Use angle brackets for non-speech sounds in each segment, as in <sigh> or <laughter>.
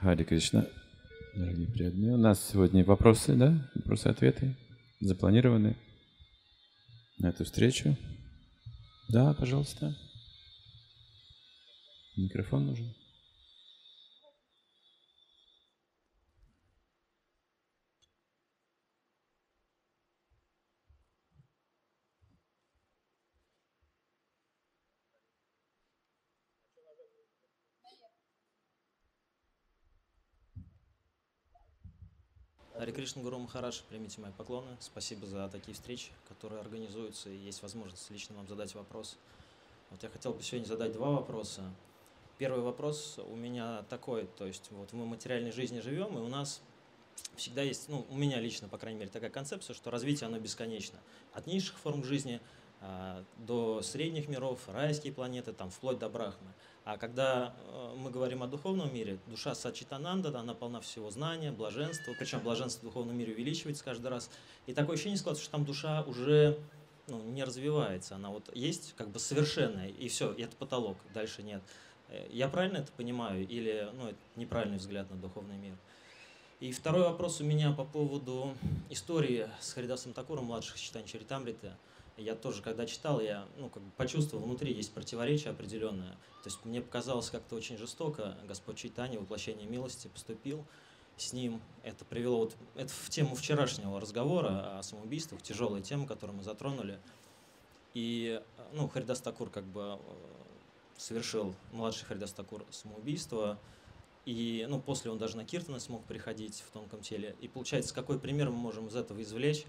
Хари Кришна. Дорогие преданные, у нас сегодня вопросы, да? Вопросы-ответы запланированы на эту встречу. Да, пожалуйста. Микрофон нужен. Хари Кришна Гуру Махарадж, примите мои поклоны. Спасибо за такие встречи, которые организуются, и есть возможность лично вам задать вопрос. Вот я хотел бы сегодня задать два вопроса. Первый вопрос у меня такой, то есть вот мы в материальной жизни живем, и у нас всегда есть, ну, у меня лично, по крайней мере, такая концепция, что развитие, оно бесконечно. От низших форм жизни до средних миров, райские планеты, там, вплоть до Брахмы. А когда э, мы говорим о духовном мире, душа Сачитананда, она полна всего знания, блаженства, причем блаженство в духовном мире увеличивается каждый раз. И такое ощущение складывается, что там душа уже ну, не развивается, она вот есть как бы совершенная, и все, и это потолок, дальше нет. Э, я правильно это понимаю или ну, это неправильный взгляд на духовный мир? И второй вопрос у меня по поводу истории с Харидасом Такуром, младших читаний Чаритамриты я тоже, когда читал, я ну, как бы почувствовал, внутри есть противоречие определенное. То есть мне показалось как-то очень жестоко, Господь Чайтани, воплощение милости, поступил с ним. Это привело вот, это в тему вчерашнего разговора о самоубийствах, тяжелая тема, которую мы затронули. И ну, Харидас Такур как бы э, совершил, младший Харидас Такур, самоубийство. И ну, после он даже на Киртана смог приходить в тонком теле. И получается, какой пример мы можем из этого извлечь?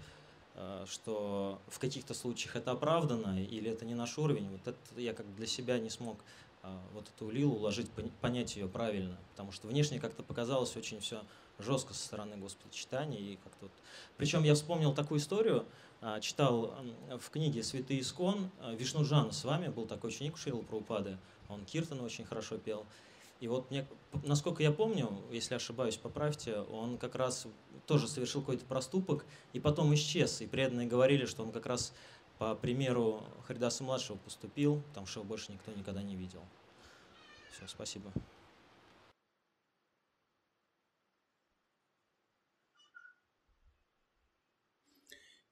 Э, что в каких-то случаях это оправдано или это не наш уровень, вот это я как для себя не смог э, вот эту лилу уложить, понять ее правильно, потому что внешне как-то показалось очень все жестко со стороны Господа читания. И как-то вот... Причем я вспомнил такую историю, э, читал в книге «Святый Искон», Вишнуджан с вами, был такой ученик у Шрила Праупады, он Киртан очень хорошо пел, и вот мне, насколько я помню, если ошибаюсь, поправьте, он как раз тоже совершил какой-то проступок и потом исчез. И преданные говорили, что он как раз по примеру Харидаса младшего поступил, там что больше никто никогда не видел. Все, спасибо.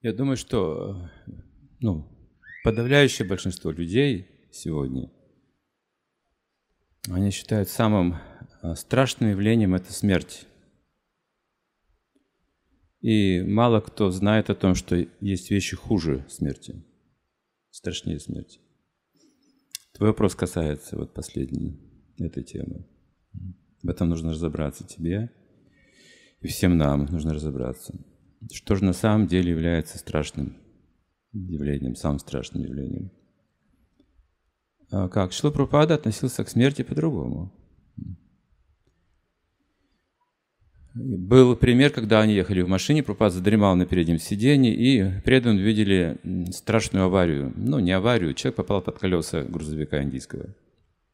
Я думаю, что ну, подавляющее большинство людей сегодня они считают самым а, страшным явлением это смерть. И мало кто знает о том, что есть вещи хуже смерти, страшнее смерти. Твой вопрос касается вот последней этой темы. В этом нужно разобраться тебе и всем нам нужно разобраться. Что же на самом деле является страшным явлением, самым страшным явлением? А как Шила Пропада относился к смерти по-другому. Был пример, когда они ехали в машине, Пропад задремал на переднем сиденье, и преданные увидели страшную аварию. Ну, не аварию, человек попал под колеса грузовика индийского.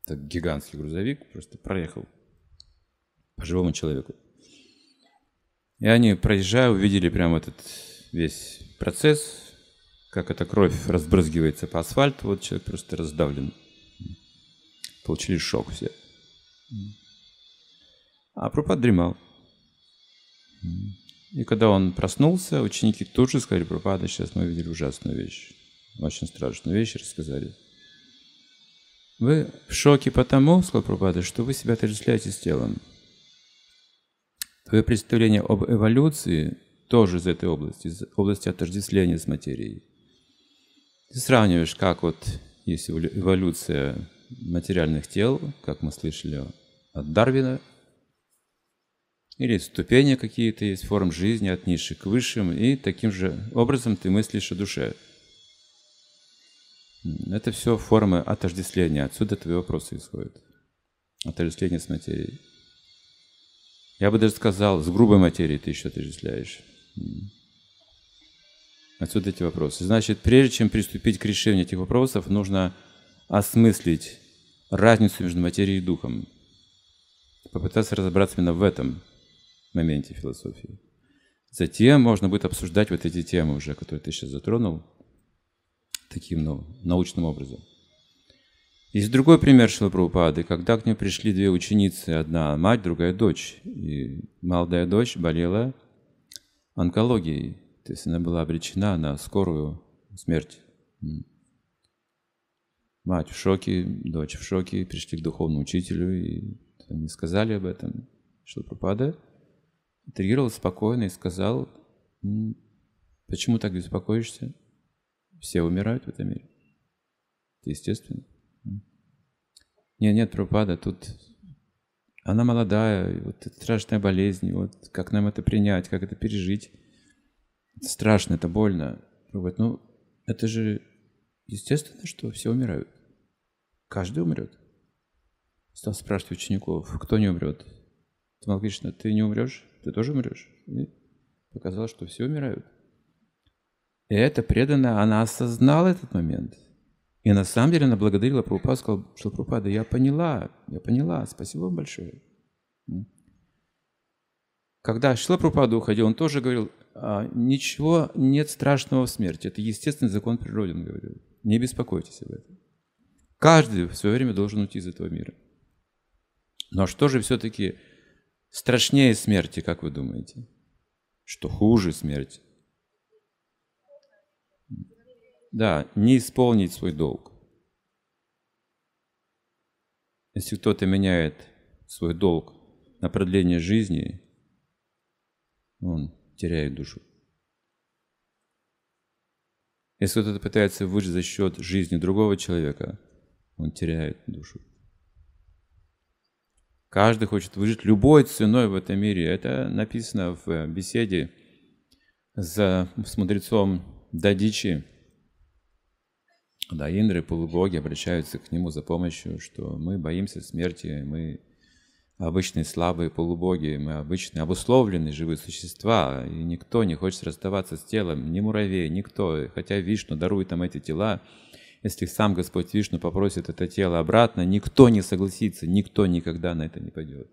Это гигантский грузовик, просто проехал по живому человеку. И они, проезжая, увидели прямо этот весь процесс, как эта кровь разбрызгивается по асфальту, вот человек просто раздавлен получили шок все. А Пропад дремал. И когда он проснулся, ученики тут же сказали, Пропада, сейчас мы увидели ужасную вещь. Очень страшную вещь рассказали. Вы в шоке потому, сказал Пропада, что вы себя отождествляете с телом. Твое представление об эволюции тоже из этой области, из области отождествления с материей. Ты сравниваешь, как вот есть эволюция материальных тел, как мы слышали от Дарвина, или ступени какие-то есть, форм жизни от низших к высшим, и таким же образом ты мыслишь о душе. Это все формы отождествления. Отсюда твои вопросы исходят. Отождествление с материей. Я бы даже сказал, с грубой материей ты еще отождествляешь. Отсюда эти вопросы. Значит, прежде чем приступить к решению этих вопросов, нужно осмыслить разницу между материей и духом. Попытаться разобраться именно в этом моменте философии. Затем можно будет обсуждать вот эти темы уже, которые ты сейчас затронул, таким ну, научным образом. Есть другой пример Шилапрабхупады, когда к нему пришли две ученицы, одна мать, другая дочь. И молодая дочь болела онкологией, то есть она была обречена на скорую смерть. Мать в шоке, дочь в шоке, пришли к духовному учителю, и они сказали об этом. Шилапрапада отреагировал спокойно и сказал, почему так беспокоишься? Все умирают в этом мире. Это естественно. Нет, нет, Пропада, тут она молодая, вот это страшная болезнь, вот как нам это принять, как это пережить. Это страшно, это больно. Ну, это же естественно, что все умирают. Каждый умрет. Стал спрашивать учеников, кто не умрет. Сказал Кришна, ты не умрешь, ты тоже умрешь. И показал, что все умирают. И это преданно, она осознала этот момент. И на самом деле она благодарила Прабхупаду, сказала, что Прабхупада, я поняла, я поняла, спасибо вам большое. Когда Шила Прабхупада уходил, он тоже говорил, «А, ничего нет страшного в смерти, это естественный закон природы, он говорил. Не беспокойтесь об этом. Каждый в свое время должен уйти из этого мира. Но что же все-таки страшнее смерти, как вы думаете? Что хуже смерти? Да, не исполнить свой долг. Если кто-то меняет свой долг на продление жизни, он теряет душу. Если кто-то пытается выжить за счет жизни другого человека, он теряет душу. Каждый хочет выжить любой ценой в этом мире. Это написано в беседе с, с мудрецом Дадичи, да, индры, полубоги обращаются к нему за помощью, что мы боимся смерти, мы обычные слабые полубоги, мы обычные обусловленные живые существа, и никто не хочет расставаться с телом, ни муравей, никто, хотя Вишну дарует нам эти тела, если сам Господь Вишну попросит это тело обратно, никто не согласится, никто никогда на это не пойдет.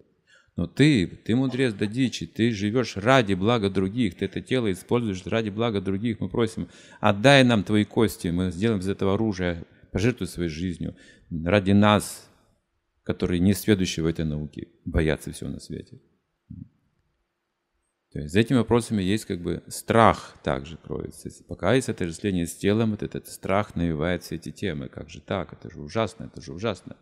Но ты, ты мудрец до дичи, ты живешь ради блага других, ты это тело используешь ради блага других. Мы просим, отдай нам твои кости, мы сделаем из этого оружие, пожертвуй своей жизнью ради нас, которые не следующие в этой науке, боятся всего на свете. То есть за этими вопросами есть как бы страх также кроется. Пока есть отождествление с телом, вот этот страх навевает все эти темы. Как же так? Это же ужасно, это же ужасно.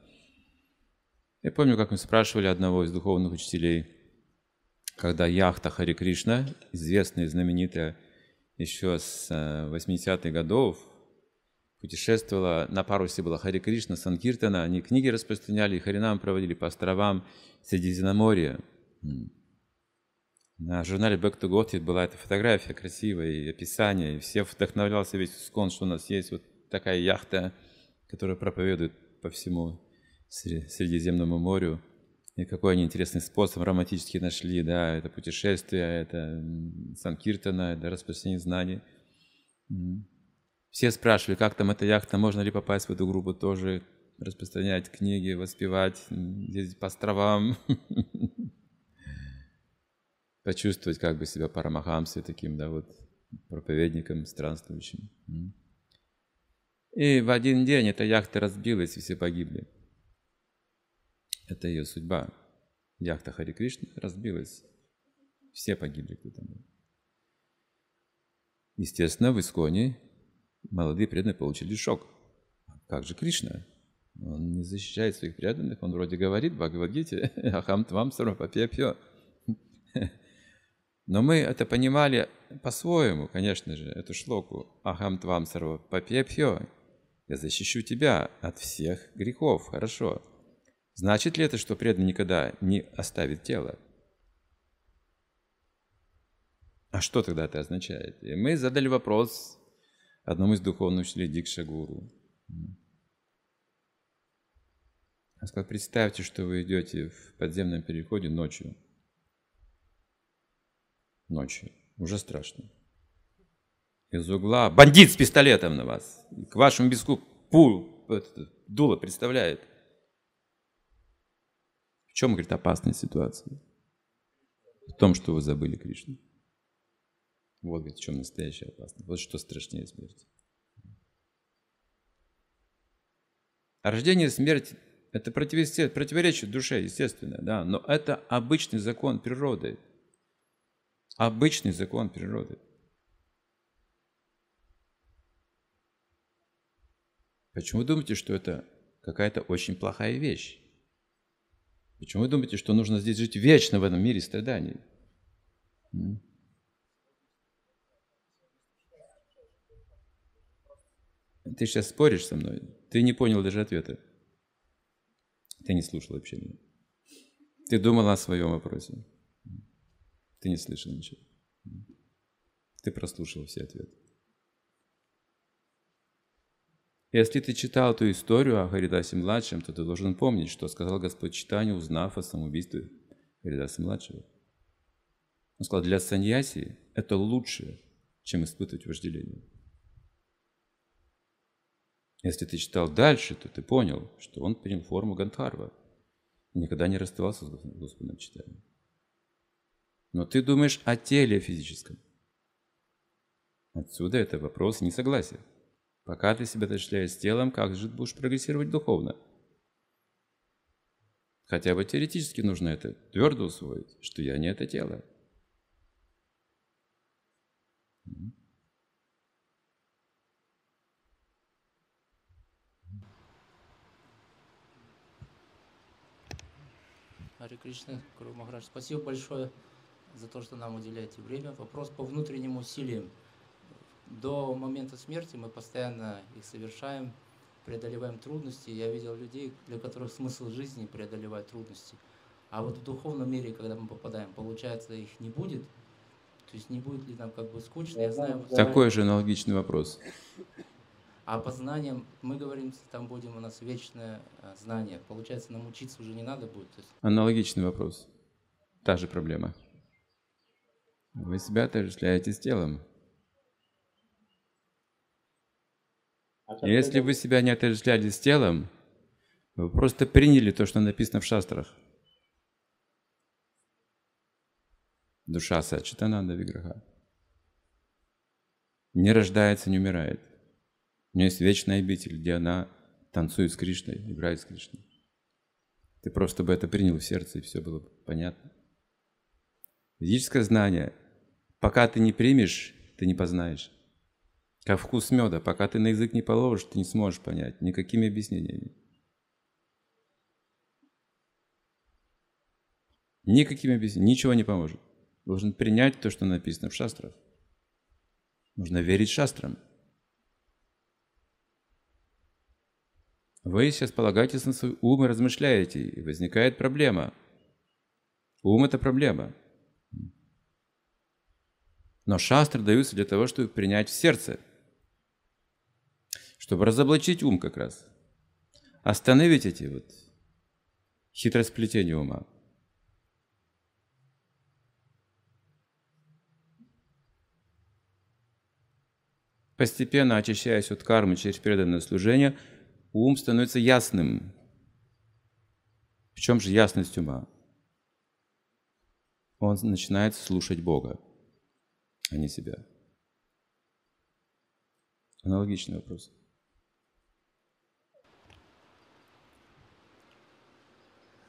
Я помню, как мы спрашивали одного из духовных учителей, когда яхта Хари Кришна, известная и знаменитая еще с 80-х э, годов, путешествовала, на парусе была Хари Кришна, Санкиртана, они книги распространяли, Харинам проводили по островам Средиземноморья. На журнале Back to God была эта фотография красивая, и описание, и все вдохновлялся весь скон, что у нас есть вот такая яхта, которая проповедует по всему Средиземному морю. И какой они интересный способ романтически нашли, да, это путешествие, это Санкиртана, это распространение знаний. Все спрашивали, как там эта яхта, можно ли попасть в эту группу тоже, распространять книги, воспевать, ездить по островам, <laughs> почувствовать как бы себя парамахамсой таким, да, вот проповедником, странствующим. И в один день эта яхта разбилась, и все погибли. Это ее судьба. Яхта Хари Кришны разбилась. Все погибли, кто там. Естественно, в Исконе молодые преданные получили шок. Как же Кришна? Он не защищает своих преданных, он вроде говорит в Бхагавадгите <laughs> «Ахам твам сарвапапья Но мы это понимали по-своему, конечно же, эту шлоку «Ахам твам сарвапапья Я защищу тебя от всех грехов, хорошо. Значит ли это, что преданный никогда не оставит тело? А что тогда это означает? И мы задали вопрос одному из духовных учителей Дикша Гуру. Он сказал, представьте, что вы идете в подземном переходе ночью. Ночью. Уже страшно. Из угла бандит с пистолетом на вас. К вашему биску пуль, дуло представляет – чем, говорит, опасность ситуации? В том, что вы забыли Кришну. Вот, говорит, в чем настоящая опасность. Вот что страшнее смерти. А рождение и смерть – это противоречит душе, естественно, да, но это обычный закон природы. Обычный закон природы. Почему вы думаете, что это какая-то очень плохая вещь? Почему вы думаете, что нужно здесь жить вечно в этом мире страданий? Ты сейчас споришь со мной? Ты не понял даже ответа. Ты не слушал вообще меня. Ты думал о своем вопросе. Ты не слышал ничего. Ты прослушал все ответы. Если ты читал эту историю о Харидасе-младшем, то ты должен помнить, что сказал Господь Читанию, узнав о самоубийстве Харидаса-младшего. Он сказал, для саньяси это лучше, чем испытывать вожделение. Если ты читал дальше, то ты понял, что он принял форму Гандхарва и никогда не расставался с Господом Читанием. Но ты думаешь о теле физическом. Отсюда это вопрос несогласия. Пока ты себя отождествляешь с телом, как же ты будешь прогрессировать духовно? Хотя бы теоретически нужно это твердо усвоить, что я не это тело. Хари Кришна, Гуру Махарадж, спасибо большое за то, что нам уделяете время. Вопрос по внутренним усилиям до момента смерти мы постоянно их совершаем, преодолеваем трудности. Я видел людей, для которых смысл жизни преодолевать трудности. А вот в духовном мире, когда мы попадаем, получается, их не будет. То есть не будет ли нам как бы скучно? Я знаю, Такой же аналогичный вопрос. А по знаниям, мы говорим, там будем у нас вечное а, знание. Получается, нам учиться уже не надо будет. То есть... Аналогичный вопрос. Та же проблема. Вы себя отождествляете с телом. Если вы себя не отождествляли с телом, вы просто приняли то, что написано в шастрах. Душа Сачитананда Виграха. Не рождается, не умирает. У нее есть вечная обитель, где она танцует с Кришной, играет с Кришной. Ты просто бы это принял в сердце, и все было бы понятно. Физическое знание, пока ты не примешь, ты не познаешь. Как вкус меда, пока ты на язык не положишь, ты не сможешь понять никакими объяснениями. Никакими объяснениями, ничего не поможет. Должен принять то, что написано в шастрах. Нужно верить шастрам. Вы сейчас полагаетесь на свой ум и размышляете, и возникает проблема. Ум – это проблема. Но шастры даются для того, чтобы принять в сердце – чтобы разоблачить ум как раз. Остановить эти вот хитросплетения ума. Постепенно очищаясь от кармы через преданное служение, ум становится ясным. В чем же ясность ума? Он начинает слушать Бога, а не себя. Аналогичный вопрос.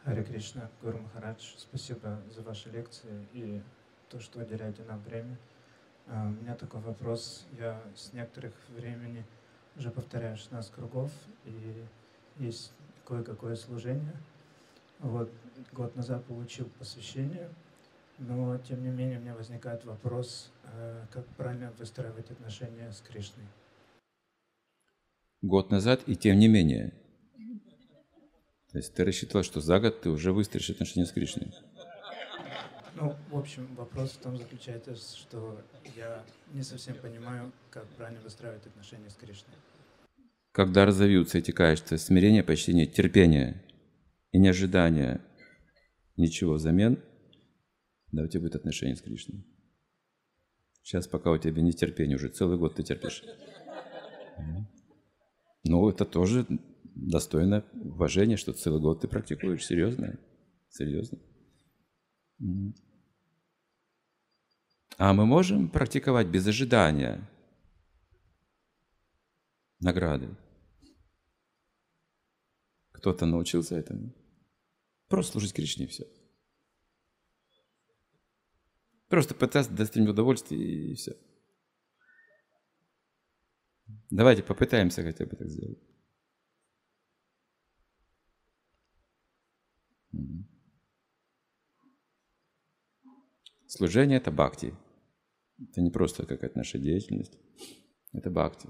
Харе Кришна, Гуру Махарадж, спасибо за ваши лекции и то, что уделяете нам время. А, у меня такой вопрос. Я с некоторых времени уже повторяю 16 кругов, и есть кое-какое служение. Вот год назад получил посвящение, но тем не менее у меня возникает вопрос, а, как правильно выстраивать отношения с Кришной. Год назад и тем не менее. То есть ты рассчитывал, что за год ты уже выстроишь отношения с Кришной? Ну, в общем, вопрос в том заключается, что я не совсем понимаю, как правильно выстраивать отношения с Кришной. Когда разовьются эти качества, смирение, почтение, терпение и неожидание ничего взамен, да, у тебя будет отношение с Кришной. Сейчас пока у тебя не терпение, уже целый год ты терпишь. Ну, это тоже достойно уважения, что целый год ты практикуешь. Серьезно? Серьезно? А мы можем практиковать без ожидания награды. Кто-то научился этому. Просто служить Кришне и все. Просто пытаться достичь удовольствия и все. Давайте попытаемся хотя бы так сделать. Служение – это бхакти. Это не просто какая-то наша деятельность. Это бхакти.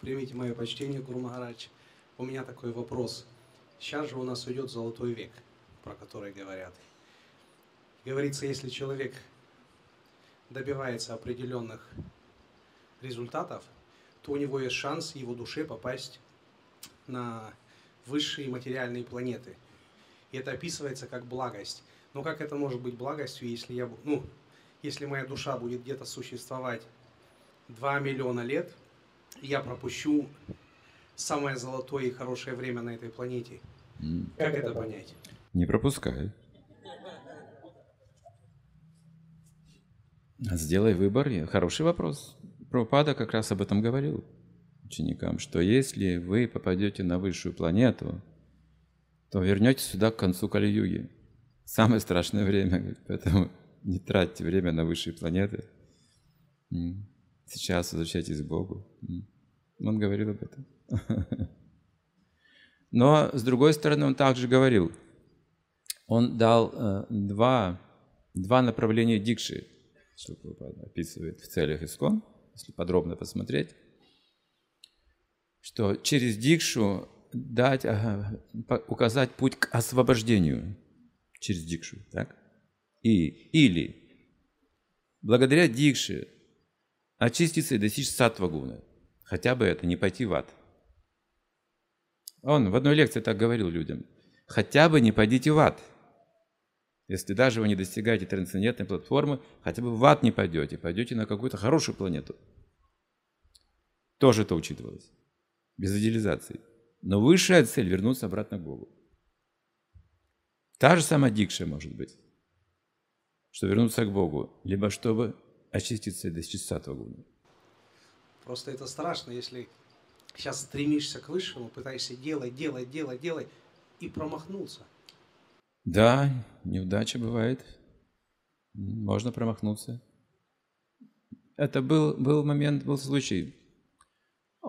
Примите мое почтение, Гуру Махарадж. У меня такой вопрос. Сейчас же у нас идет золотой век, про который говорят. Говорится, если человек добивается определенных результатов, то у него есть шанс его душе попасть на высшие материальные планеты. И это описывается как благость. Но как это может быть благостью, если я, ну, если моя душа будет где-то существовать 2 миллиона лет, я пропущу самое золотое и хорошее время на этой планете. Как это понять? Не пропускай. Сделай выбор. Хороший вопрос. Пропада как раз об этом говорил ученикам, что если вы попадете на высшую планету, то вернетесь сюда к концу Кали-юги. Самое страшное время, поэтому не тратьте время на высшие планеты. Сейчас возвращайтесь к Богу. Он говорил об этом. <laughs> Но, с другой стороны, он также говорил, он дал э, два, два направления дикши, что описывает в целях Искон, если подробно посмотреть, что через дикшу дать, указать путь к освобождению через дикшу, так? И, или благодаря дикше очиститься и достичь сатва гуна. Хотя бы это, не пойти в ад. Он в одной лекции так говорил людям. Хотя бы не пойдите в ад. Если даже вы не достигаете трансцендентной платформы, хотя бы в ад не пойдете, пойдете на какую-то хорошую планету. Тоже это учитывалось. Без идеализации. Но высшая цель – вернуться обратно к Богу. Та же самая дикша может быть, что вернуться к Богу, либо чтобы очиститься достичь сатва гуна. Просто это страшно, если сейчас стремишься к высшему, пытаешься делать, делать, делать, делать и промахнуться. Да, неудача бывает. Можно промахнуться. Это был, был момент, был случай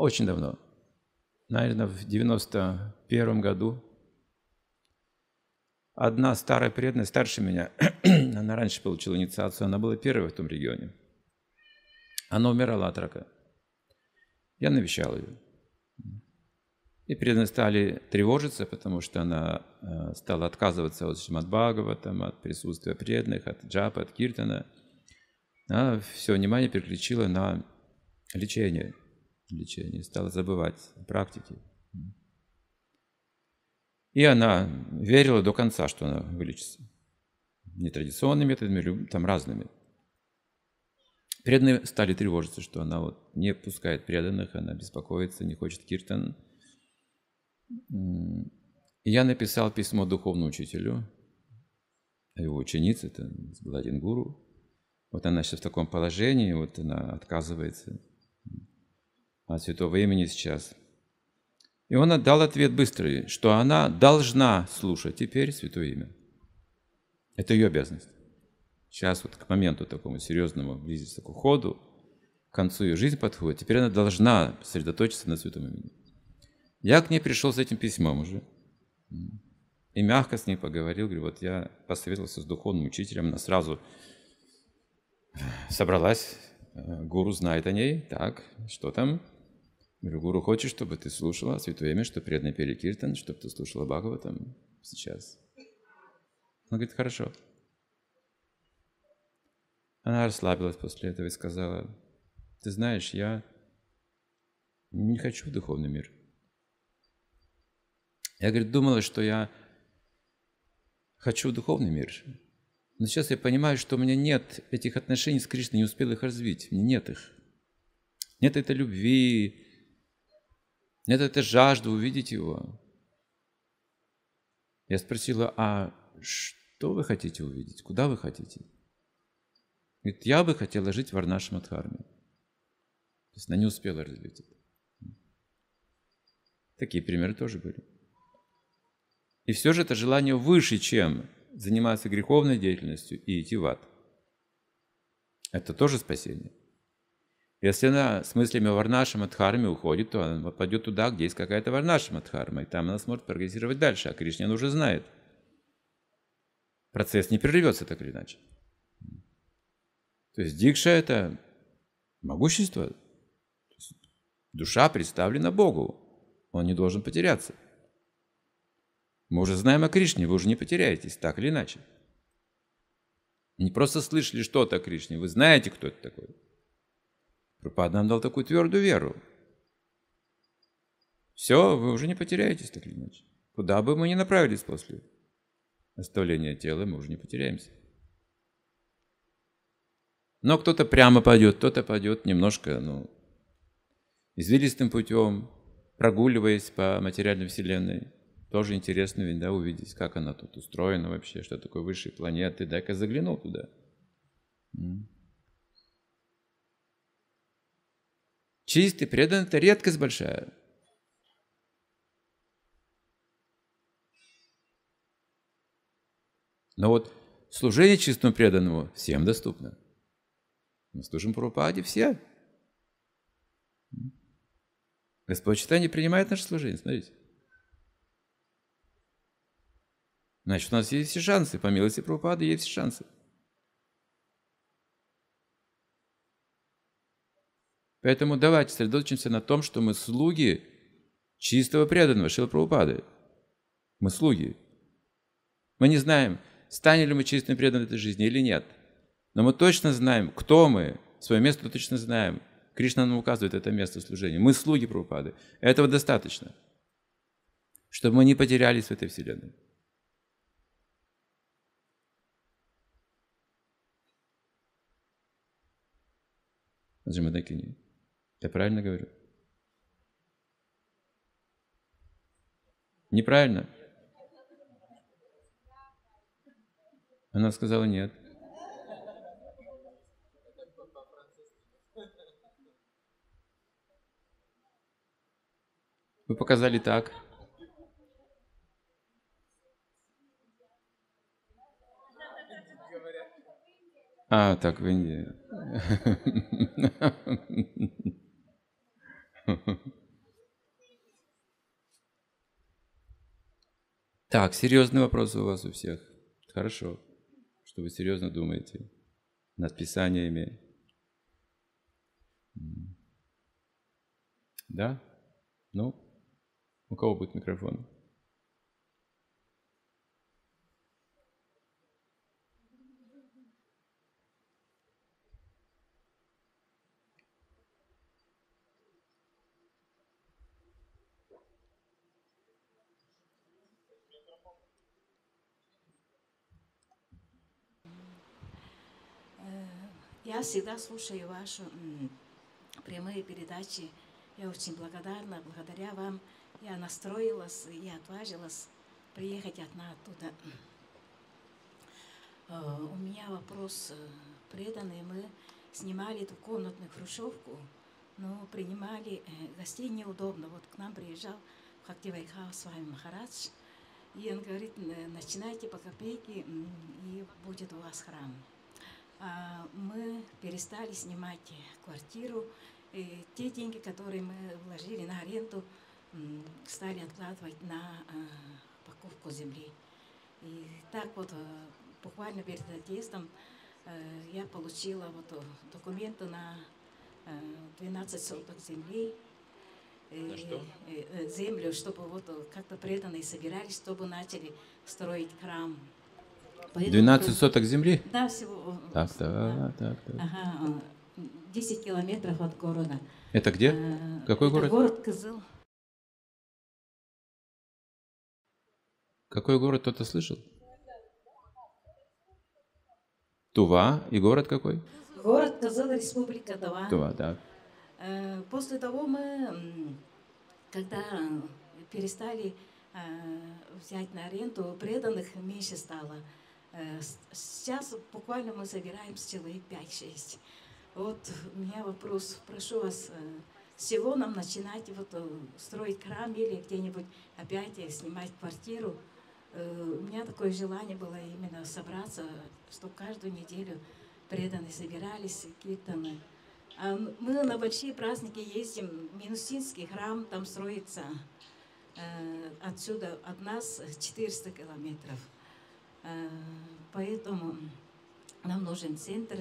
очень давно. Наверное, в 91 году. Одна старая преданная, старше меня, <clears throat> она раньше получила инициацию, она была первой в том регионе. Она умирала от рака. Я навещал ее. И стали тревожиться, потому что она э, стала отказываться от Шимат Бхагаватам, от присутствия преданных, от джапа, от киртана. Она все внимание переключила на лечение. Лечение. Стала забывать о практике. И она верила до конца, что она вылечится. Нетрадиционными методами, там разными. Преданные стали тревожиться, что она вот не пускает преданных, она беспокоится, не хочет киртан. Я написал письмо духовному учителю, его ученице, это был один гуру. Вот она сейчас в таком положении, вот она отказывается от святого имени сейчас. И он отдал ответ быстрый, что она должна слушать теперь святое имя. Это ее обязанность. Сейчас вот к моменту такому серьезному близится к уходу, к концу ее жизни подходит, теперь она должна сосредоточиться на святом имени. Я к ней пришел с этим письмом уже. И мягко с ней поговорил, говорю, вот я посоветовался с духовным учителем, она сразу собралась, э, гуру знает о ней, так, что там? Говорю, гуру хочет, чтобы ты слушала Святое Имя, чтобы преданный пели Киртан, чтобы ты слушала Бхагаватам сейчас. Он говорит, хорошо. Она расслабилась после этого и сказала, ты знаешь, я не хочу в духовный мир. Я, говорит, думала, что я хочу в духовный мир. Но сейчас я понимаю, что у меня нет этих отношений с Кришной, не успел их развить. У меня нет их. Нет этой любви, Нет, это жажда увидеть его. Я спросила, а что вы хотите увидеть? Куда вы хотите? Говорит, я бы хотела жить в Варнашем Адхарме. То есть она не успела развить это. Такие примеры тоже были. И все же это желание выше, чем заниматься греховной деятельностью и идти в ад. Это тоже спасение. Если она с мыслями о Варнашем Адхарме уходит, то она попадет туда, где есть какая-то Варнашем Адхарма, и там она сможет прогрессировать дальше, а Кришне он уже знает. Процесс не прервется так или иначе. То есть дикша – это могущество. Душа представлена Богу. Он не должен потеряться. Мы уже знаем о Кришне, вы уже не потеряетесь, так или иначе. Не просто слышали что-то о Кришне, вы знаете, кто это такой. Пропад нам дал такую твердую веру. Все, вы уже не потеряетесь, так или иначе. Куда бы мы ни направились после оставления тела, мы уже не потеряемся. Но кто-то прямо пойдет, кто-то пойдет немножко, ну, извилистым путем, прогуливаясь по материальной вселенной. Тоже интересно ведь, да, увидеть, как она тут устроена вообще, что такое высшие планеты. Дай-ка заглянул туда. Чистый, преданный – это редкость большая. Но вот служение чистому преданному всем доступно. Мы служим Прабхупаде все. Господь читание принимает наше служение, смотрите. Значит, у нас есть все шансы. По милости Прабхупады есть все шансы. Поэтому давайте сосредоточимся на том, что мы слуги чистого преданного Шила Прабхупады. Мы слуги. Мы не знаем, станем ли мы чистым преданным этой жизни или нет – но мы точно знаем, кто мы, свое место точно знаем. Кришна нам указывает это место служения. Мы слуги Прабхупады. Этого достаточно, чтобы мы не потерялись в этой вселенной. Джимадакини. Я правильно говорю? Неправильно? Она сказала нет. Вы показали так. А, так, в Индии. Так, серьезный вопрос у вас у всех. Хорошо, что вы серьезно думаете над писаниями. Да? Ну, у кого будет микрофон? Э, всегда слушаю ваши прямые передачи. Я очень благодарна. Благодаря вам я настроилась и отважилась приехать одна оттуда. Э, у меня вопрос э, преданный. Мы снимали эту комнатную хрущевку, но принимали э, гостей неудобно. Вот к нам приезжал Хактивайха с вами Махарадж, и он говорит, начинайте по копейке, и будет у вас храм. А мы перестали снимать квартиру, и те деньги, которые мы вложили на аренду, стали откладывать на э, покупку земли. И так вот э, буквально перед отъездом э, я получила вот документы на 12 соток земли. На что? Землю, чтобы вот как-то преданные собирались, чтобы начали строить храм. Поэтому 12 соток земли? Да, всего. Так, так, так. так. Ага, 10 километров от города. Это где? Какой Это город? Город Кызыл. Какой город кто-то слышал? Тува. И город какой? Город Кызыл, Республика Тува. Тува, да. Э, После того мы когда перестали взять на аренду, преданных меньше стало. Сейчас буквально мы собираемся человек 5-6. Вот у меня вопрос, прошу вас, с чего нам начинать вот, строить храм или где-нибудь опять снимать квартиру? У меня такое желание было именно собраться, чтобы каждую неделю преданные собирались, киртаны. А мы на большие праздники ездим, Минусинский храм там строится, отсюда от нас 400 километров. Поэтому нам нужен центр,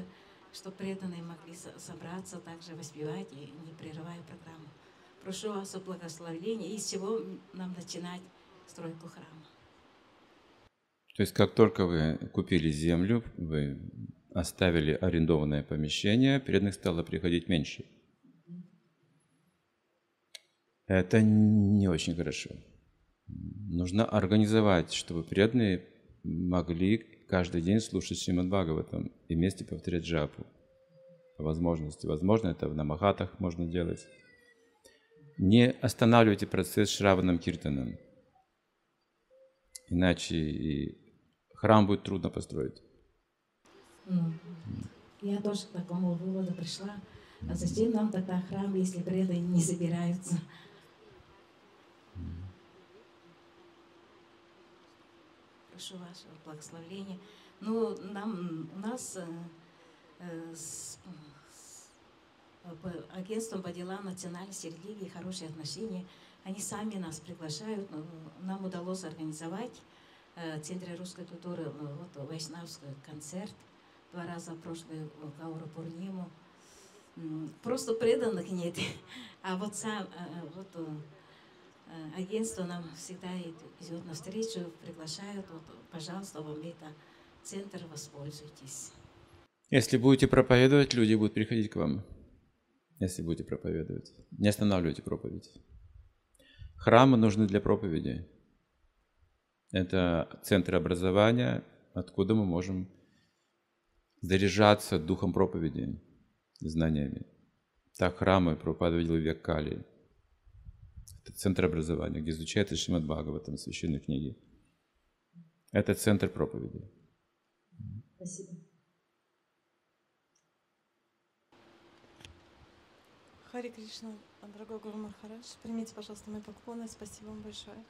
чтобы преданные могли собраться, также воспевать и не прерывая программу. Прошу вас о благословении, и с чего нам начинать стройку храма. То есть как только вы купили землю, вы оставили арендованное помещение, преданных стало приходить меньше. Это не очень хорошо. Нужно организовать, чтобы преданные могли каждый день слушать Шримад Бхагаватам и вместе повторять джапу. По возможности. Возможно, это в намахатах можно делать. Не останавливайте процесс Шраваном Киртаном. Иначе и храм будет трудно построить. Я тоже к такому выводу пришла. А зачем нам тогда храм, если преданные не собираются? Прошу вашего благословения. Ну, нам, у нас э, э, с, с агентством по делам национальности религии хорошие отношения. Они сами нас приглашают. Нам удалось организовать э, в Центре русской культуры э, вот, вайшнавский концерт – два раза прошлую Гауру Пурниму. Просто преданных нет. <laughs> А вот сам, вот агентство нам всегда идет навстречу, приглашают, вот, пожалуйста, вам это центр, воспользуйтесь. Если будете проповедовать, люди будут приходить к вам. Если будете проповедовать. Не останавливайте проповедь. Храмы нужны для проповеди. Это центр образования, откуда мы можем заряжаться духом проповеди и знаниями. Так храмы видел век Кали. Это центр образования, где изучают Шримад Бхагаватам, священной книги. Это центр проповеди. Спасибо. Хари Кришна, дорогой Гуру Махарадж, примите, пожалуйста, мои поклоны. Спасибо вам большое.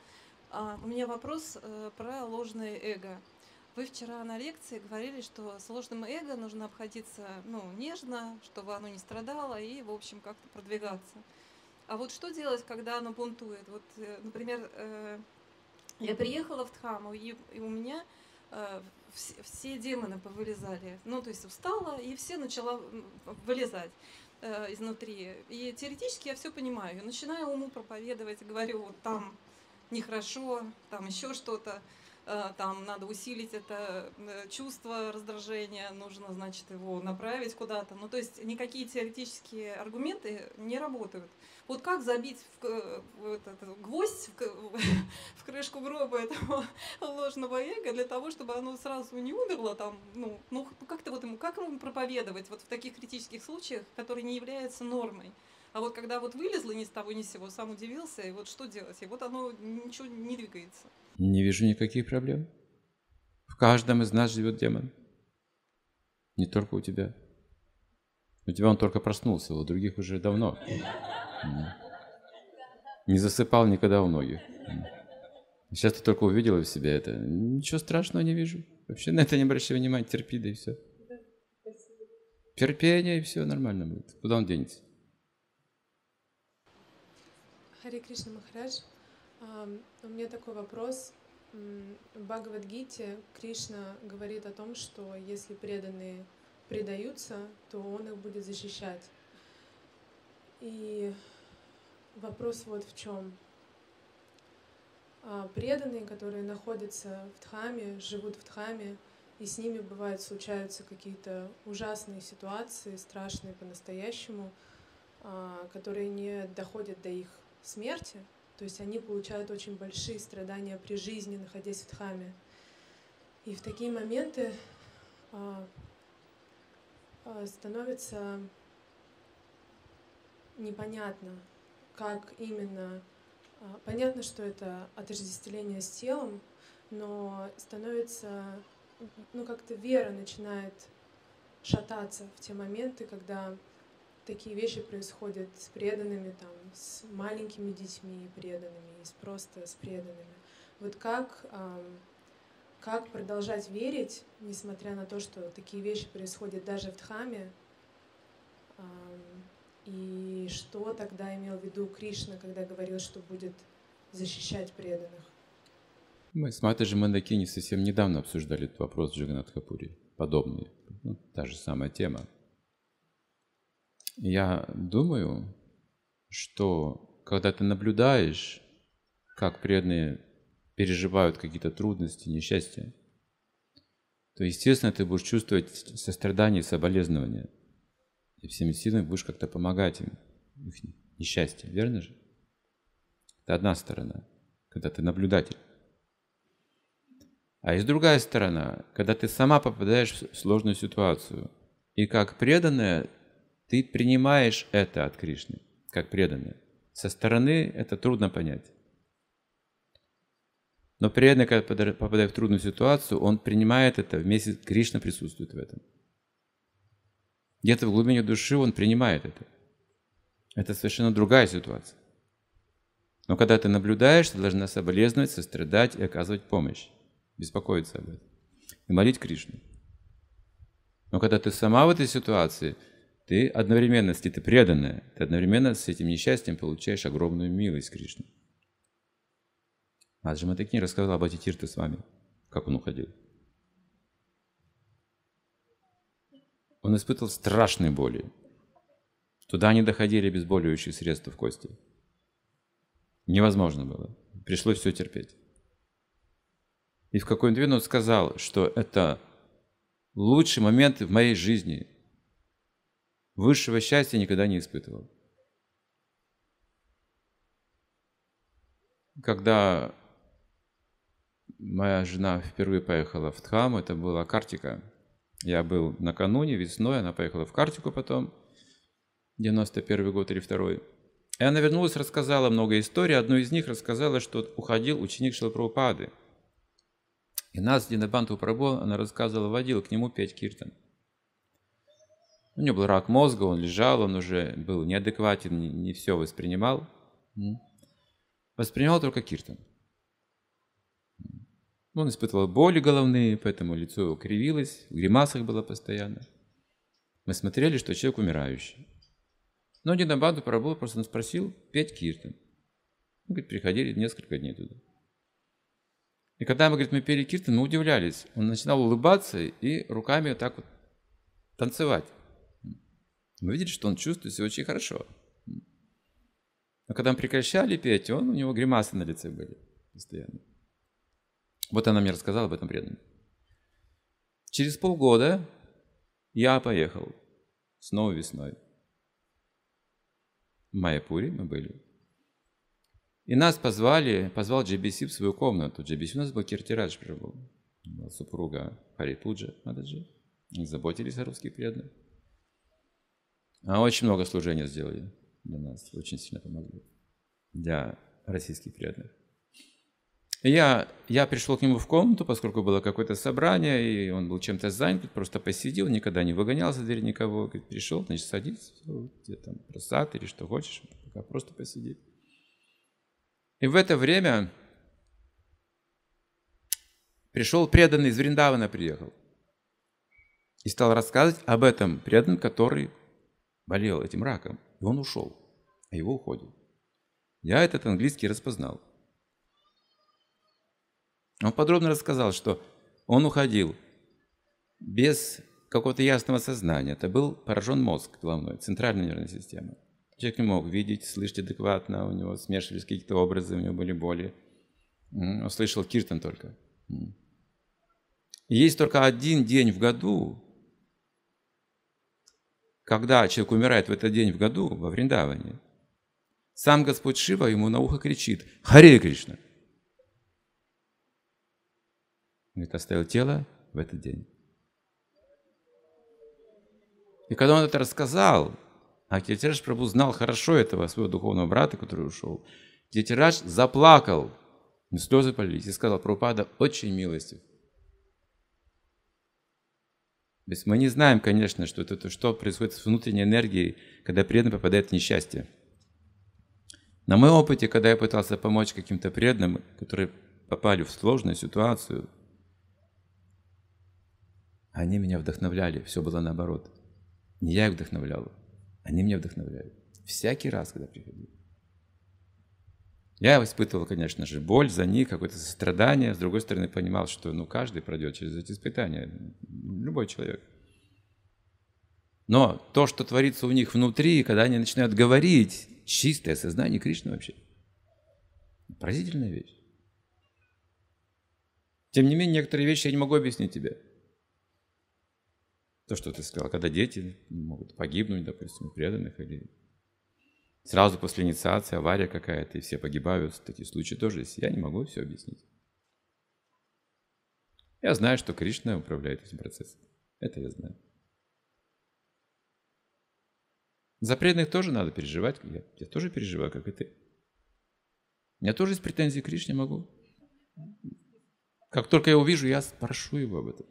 А, у меня вопрос э, про ложное эго. Вы вчера на лекции говорили, что с ложным эго нужно обходиться ну, нежно, чтобы оно не страдало и, в общем, как-то продвигаться. А вот что делать, когда оно бунтует? Вот, э, например, э, я приехала в Дхаму, и, у меня э, все, демоны повылезали. Ну, то есть устала, и все начала вылезать изнутри. И теоретически я все понимаю. Начинаю уму проповедовать, говорю, вот там нехорошо, там еще что-то. Э, там надо усилить это э, чувство раздражения, нужно, значит, его направить куда-то. Ну, то есть никакие теоретические аргументы не работают. Вот как забить в, в этот, гвоздь в, <laughs> в крышку гроба этого <laughs> ложного эго для того, чтобы оно сразу не умерло там, ну, ну как-то вот ему, как ему проповедовать вот в таких критических случаях, которые не являются нормой. А вот когда вот вылезло ни с того ни с сего, сам удивился, и вот что делать? И вот оно ничего не двигается. Не вижу никаких проблем. В каждом из нас живет демон. Не только у тебя. У тебя он только проснулся, у других уже давно. Не засыпал никогда у многих. Сейчас ты только увидела в себе это. Ничего страшного не вижу. Вообще на это не обращай внимания, терпи, да и все. Терпение, и все нормально будет. Куда он денется? Хари Кришна Махарадж. У меня такой вопрос. В Бхагавадгите Кришна говорит о том, что если преданные предаются, то он их будет защищать. И вопрос вот в чем. А, преданные, которые находятся в Дхаме, живут в Дхаме, и с ними бывают случаются какие-то ужасные ситуации, страшные по-настоящему, а, которые не доходят до их смерти, то есть они получают очень большие страдания при жизни, находясь в Дхаме. И в такие моменты а, а, становится непонятно, как именно А, Понятно, что это отождествление с телом, но становится, ну как-то вера начинает шататься в те моменты, когда такие вещи происходят с преданными, там, с маленькими детьми преданными, и с просто с преданными. Вот как, как продолжать верить, несмотря на то, что такие вещи происходят даже в Дхаме, ам, и что тогда имел в виду Кришна, когда говорил, что будет защищать преданных? Мы с Матой же Мандакини совсем недавно обсуждали этот вопрос в Джаганатхапуре. Подобный. Ну, та же самая тема. Я думаю, что когда ты наблюдаешь, как преданные переживают какие-то трудности, несчастья, то, естественно, ты будешь чувствовать сострадание и соболезнования. И всеми силами будешь как-то помогать им, их несчастье, верно же? Это одна сторона, когда ты наблюдатель. А есть другая сторона, когда ты сама попадаешь в сложную ситуацию, и как преданная ты принимаешь это от Кришны, как преданная. Со стороны это трудно понять. Но преданный, когда попадает в трудную ситуацию, он принимает это, вместе Кришна присутствует в этом. Где-то в глубине души он принимает это. Это совершенно другая ситуация. Но когда ты наблюдаешь, ты должна соболезновать, сострадать и оказывать помощь беспокоиться об этом и молить Кришну. Но когда ты сама в этой ситуации, ты одновременно, если ты преданная, ты одновременно с этим несчастьем получаешь огромную милость Кришны. Аджи Матакини рассказал об Атитирте с вами, как он уходил. Он испытывал страшные боли. Туда не доходили обезболивающие средства в кости. Невозможно было. Пришлось все терпеть. И в какой-то момент он сказал, что это лучший момент в моей жизни. Высшего счастья никогда не испытывал. Когда моя жена впервые поехала в Дхам, это была Картика. Я был накануне, весной, она поехала в Картику потом, 91 год или второй. И она вернулась, рассказала много историй. Одну из них рассказала, что уходил ученик Шилапрабхупады – и нас Динабанту Прабhu, она рассказывала, водил к нему петь киртан. У него был рак мозга, он лежал, он уже был неадекватен, не, не все воспринимал. Воспринимал только киртан. Он испытывал боли головные, поэтому лицо его кривилось, в гримасах было постоянно. Мы смотрели, что человек умирающий. Но Динабанту Прабhu просто он спросил петь киртан. Он говорит, приходили несколько дней туда. И когда мы, говорит, мы пели киртан, мы удивлялись. Он начинал улыбаться и руками вот так вот танцевать. Мы видели, что он чувствует себя очень хорошо. Но когда мы прекращали петь, он, у него гримасы на лице были постоянно. Вот она мне рассказала об этом преданном. Через полгода я поехал снова весной. В Майяпуре мы были. И нас позвали, позвал Джебиси в свою комнату. Джебиси у нас был Киртирадж Прабhu, супруга Харипуджа Мададжи. Они заботились о русских преданных. А очень много служения сделали для нас, очень сильно помогли для российских преданных. Я, я пришел к нему в комнату, поскольку было какое-то собрание, и он был чем-то занят, просто посидел, никогда не выгонял за дверь никого. Говорит, пришел, значит, садись, где там просад или что хочешь, пока просто посиди. И в это время пришел преданный из Вриндавана, приехал. И стал рассказывать об этом преданном, который болел этим раком. И он ушел, а его уходит. Я этот английский распознал. Он подробно рассказал, что он уходил без какого-то ясного сознания. Это был поражен мозг головной, центральная нервная система. Человек не мог видеть, слышать адекватно, у него смешивались какие-то образы, у него были боли. Он слышал киртан только. есть только один день в году, когда человек умирает в этот день в году во Вриндаване, сам Господь Шива ему на ухо кричит «Харе Кришна!» Говорит, оставил тело в этот день. И когда он это рассказал, а Киртираш Прабу знал хорошо этого своего духовного брата, который ушел. Дитираж заплакал, слезы полились и сказал, Прабхупада очень милостив. То есть мы не знаем, конечно, что, это, что происходит с внутренней энергией, когда преданный попадает в несчастье. На моем опыте, когда я пытался помочь каким-то преданным, которые попали в сложную ситуацию, они меня вдохновляли, все было наоборот. Не я их вдохновлял, они меня вдохновляли. Всякий раз, когда приходил. Я испытывал, конечно же, боль за них, какое-то сострадание. С другой стороны, понимал, что ну, каждый пройдет через эти испытания. Любой человек. Но то, что творится у них внутри, когда они начинают говорить, чистое сознание Кришны вообще. Поразительная вещь. Тем не менее, некоторые вещи я не могу объяснить тебе. То, что ты сказал, когда дети могут погибнуть, допустим, преданных, или сразу после инициации авария какая-то, и все погибают, такие случаи тоже есть. Я не могу все объяснить. Я знаю, что Кришна управляет этим процессом. Это я знаю. За преданных тоже надо переживать. Я, я тоже переживаю, как и ты. Меня тоже есть претензии к Кришне, могу. Как только я увижу, я спрошу его об этом.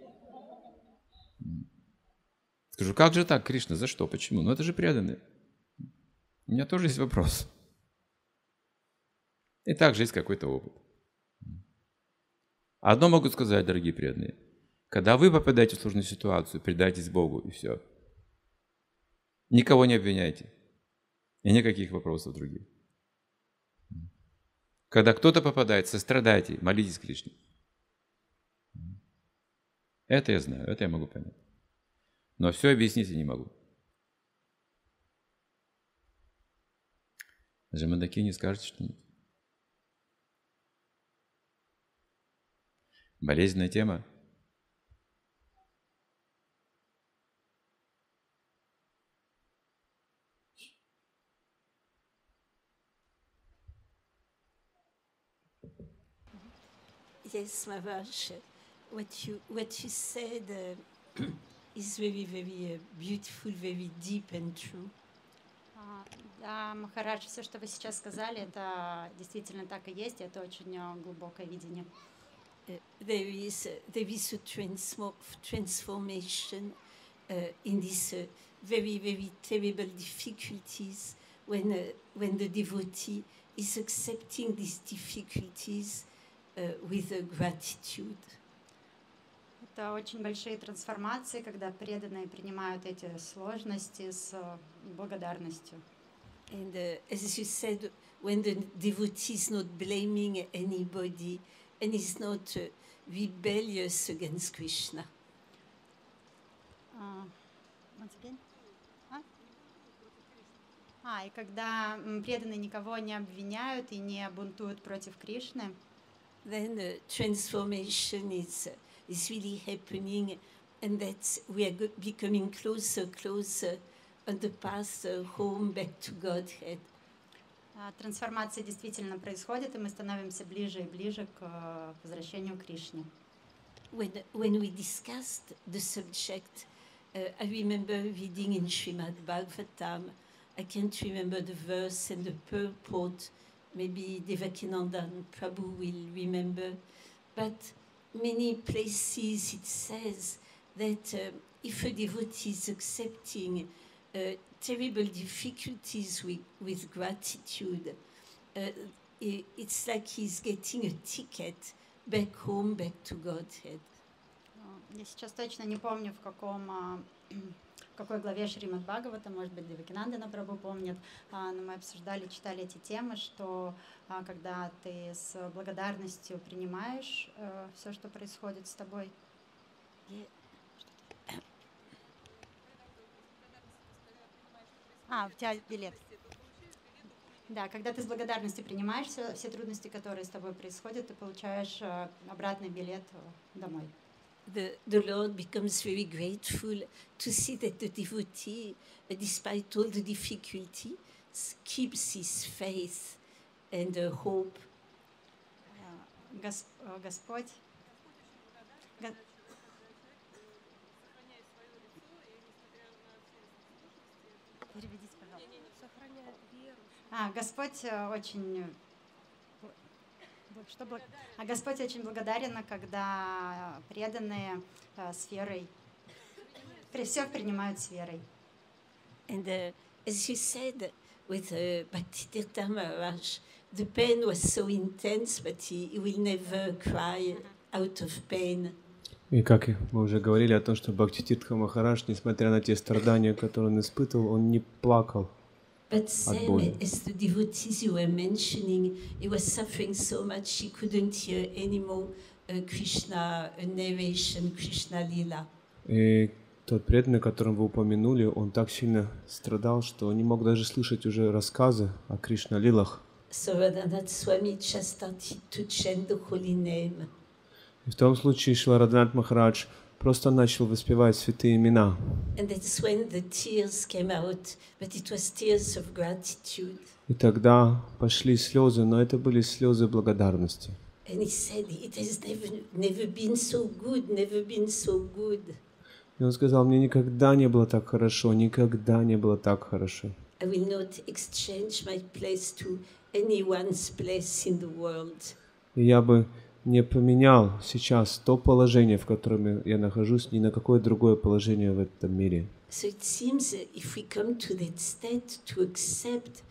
Скажу, как же так, Кришна, за что, почему? Ну это же преданные. У меня тоже есть вопрос. И также есть какой-то опыт. Одно могу сказать, дорогие преданные. Когда вы попадаете в сложную ситуацию, предайтесь Богу, и все. Никого не обвиняйте. И никаких вопросов других. Когда кто-то попадает, сострадайте, молитесь Кришне. Это я знаю, это я могу понять. Но все объяснить я не могу. Жамадаки не скажете что-нибудь? Болезненная тема? Yes, Maharaj, what you, what you said uh, is very, very uh, beautiful, very deep and true. А, Да, Махарадж, все, что вы сейчас сказали, это действительно так и есть, это очень э, глубокое видение. Uh, there is uh, there is a transformation uh, in these uh, very very terrible difficulties when uh, when the devotee is accepting these difficulties uh, with uh, gratitude. Это очень большие трансформации, когда преданные принимают эти сложности с э, благодарностью. And uh, as you said, when the devotee is not blaming anybody and is not uh, rebellious against Krishna. А, once again? А? А, и когда преданные никого не обвиняют и не бунтуют против Кришны, then uh, transformation is, uh, is really happening, and that we are go- becoming closer, closer on the path uh, home back to Godhead. а, трансформация действительно происходит, и мы становимся ближе и ближе к э, возвращению к Кришне. When, when we discussed the subject, uh, I remember reading in Srimad Bhagavatam, I can't remember the verse and the purport, maybe Devakinandan Prabhu will remember, but many places it says that uh, if a devotee is accepting uh, terrible difficulties with, with gratitude, uh, i- it's like he's getting a ticket back home, back to Godhead. А, Я сейчас точно не помню, в каком а, в какой главе Шримад Бхагавата, может быть, Девакинандана Прабhu помнит, а, но мы обсуждали, читали эти темы, что а, когда ты с благодарностью принимаешь все, что происходит с тобой. А, у тебя билет. Да, когда ты с благодарностью принимаешь все, все трудности, которые с тобой происходят, ты получаешь э, обратный билет э, домой. The, the Lord becomes very grateful to see that the devotee, uh, despite all the difficulty, s- keeps his faith and uh, hope. Э, Гос- э, Господь. Го- Переведите, пожалуйста. А, Господь э, очень что благ... а Господь очень благодарен, когда преданные э, с верой, все принимают с верой. And uh, as you said, with uh, Bhaktitirtha Maharaj, the pain was so intense, but he, he will never cry out of pain. И как мы уже говорили о том, что Бхактитиртха Махарадж, несмотря на те страдания, которые он испытывал, он не плакал But боли. as the devotees you were mentioning, he was suffering so much he couldn't hear anymore uh, Krishna uh, narration, Krishna Lila. И тот преданный, которым вы упомянули, он так сильно страдал, что не мог даже слышать уже рассказы о Кришна-лилах. So Radhanath Swami just started to chant the holy name. И в том случае Швараднат Махарадж просто начал воспевать святые имена. Out. И тогда пошли слезы, но это были слезы благодарности. И он сказал, мне никогда не было так хорошо, никогда не было так хорошо. I will not exchange my place to anyone's place in the world. И я бы не поменял сейчас то положение, в котором я нахожусь, ни на какое другое положение в этом мире. So it seems that if we come to that state to accept,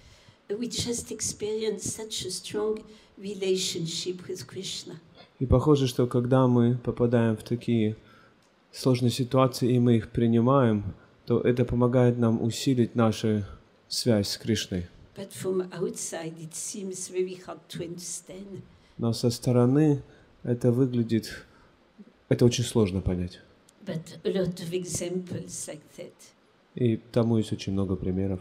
we just experience such a strong relationship with Krishna. И похоже, что когда мы попадаем в такие сложные ситуации и мы их принимаем, то это помогает нам усилить нашу связь с Кришной. But from outside, it seems very hard to understand. Но со стороны это выглядит... Это очень сложно понять. But a lot of examples like that. И тому есть очень много примеров.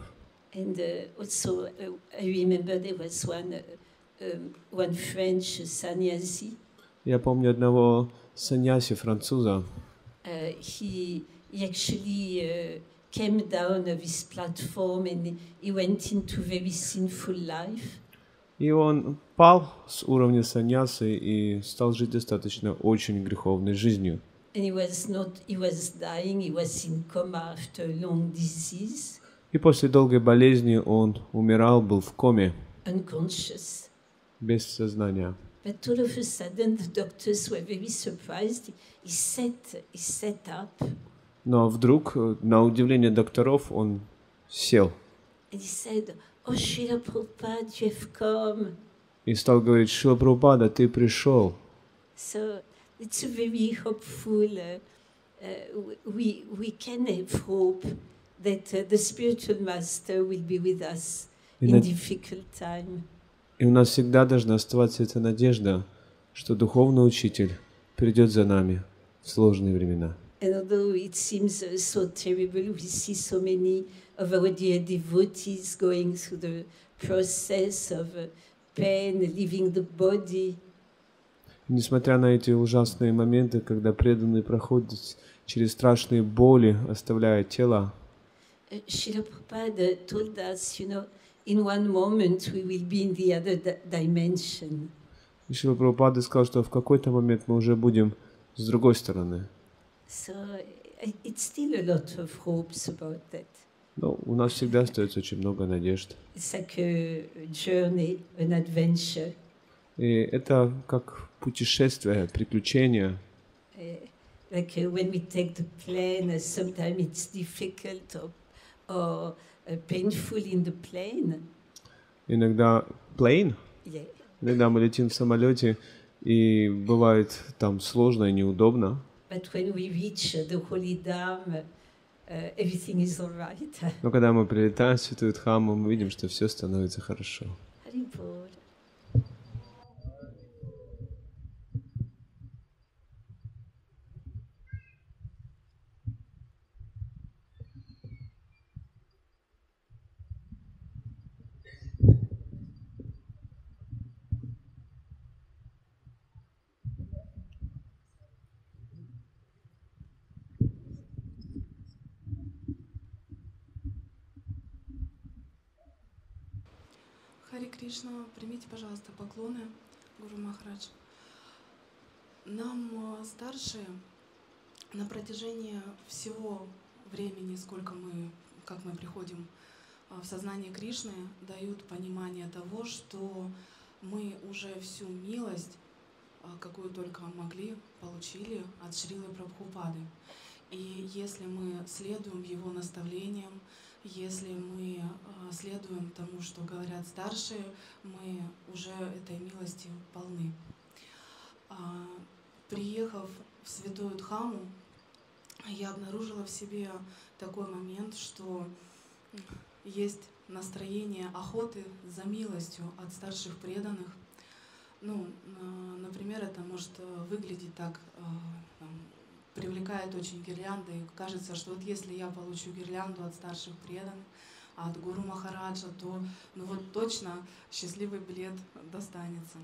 And uh, also, uh, I remember there was one, uh, um, one French sannyasi. Я помню одного саньяси француза. Uh, he, he actually uh, came down of his platform and he went into very sinful life. И он пал с уровня саньясы и стал жить достаточно очень греховной жизнью. И после долгой болезни он умирал, был в коме, unconscious. без сознания. But all of a sudden, the doctors were very surprised. He sat, he sat up Но вдруг, на удивление докторов, он сел and he said, Srila Prabhupada, you have come. и стал говорить, Шила Прабхупада, ты пришел. So it's very hopeful. Uh, uh, we we can have hope that uh, the spiritual master will be with us in на- difficult time. и у нас всегда должна оставаться эта надежда, что духовный учитель придет за нами в сложные времена. And although it seems uh, so terrible, we see so many of our dear devotees going through the process of uh, pain, leaving the body. Несмотря на эти ужасные моменты, когда преданные проходят через страшные боли, оставляя тело, Uh, Srila Prabhupada told us, you know, in one moment we will be in the other di- dimension. И Шила Прабхупада сказал, что в какой-то момент мы уже будем с другой стороны. So uh, it's still a lot of hopes about that. Но у нас всегда остается очень много надежд. It's like a journey, an adventure. И это как путешествие, приключение. Uh, like uh, when we take the plane, uh, sometimes it's difficult or, or uh, painful in the plane. Иногда plane, Yeah. иногда мы летим в самолете, и бывает там сложно и неудобно. But when we reach the holy Dham, everything is all right. Но когда мы прилетаем в Святую Дхамму, мы видим, что все становится хорошо. Хари Кришна, примите, пожалуйста, поклоны, Гуру Махарадж. Нам э, старшие на протяжении всего времени, сколько мы, как мы приходим э, в сознание Кришны, дают понимание того, что мы уже всю милость, а, какую только могли, получили от Шрилы Прабхупады. И если мы следуем его наставлениям, если мы а, следуем тому, что говорят старшие, мы уже этой милостью полны. А, приехав в Святую Дхаму, я обнаружила в себе такой момент, что есть настроение охоты за милостью от старших преданных. Ну, например, это может выглядеть так, там, привлекает очень гирлянды, и кажется, что вот если я получу гирлянду от старших преданных, от Гуру Махараджа, то ну вот точно счастливый билет достанется.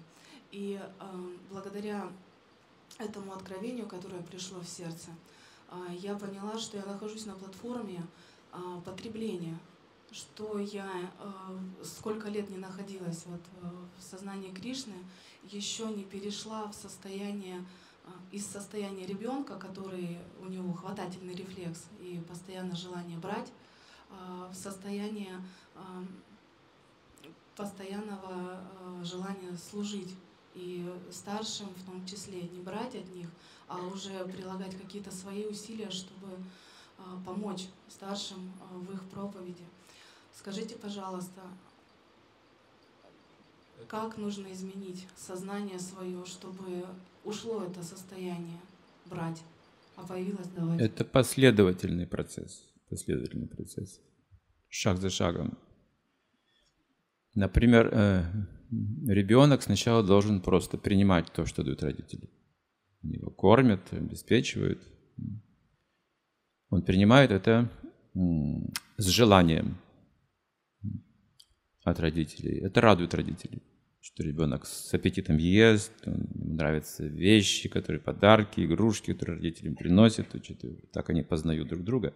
И э, благодаря этому откровению, которое пришло в сердце, э, я поняла, что я нахожусь на платформе э, потребления, что я э, сколько лет не находилась вот, э, в сознании Кришны, еще не перешла в состояние э, из состояния ребенка, который у него хватательный рефлекс и постоянно желание брать, э, в состояние э, постоянного э, желания служить и старшим в том числе не брать от них, а уже прилагать какие-то свои усилия, чтобы э, помочь старшим э, в их проповеди. Скажите, пожалуйста, как нужно изменить сознание свое, чтобы ушло это состояние брать, а появилось давать? Это последовательный процесс. Последовательный процесс. Шаг за шагом. Например, э, ребенок сначала должен просто принимать то, что дают родители. Его кормят, обеспечивают. Он принимает это с желанием от родителей. Это радует родителей, что ребенок с аппетитом ест, ему нравятся вещи, которые подарки, игрушки, которые родителям приносят. Так они познают друг друга.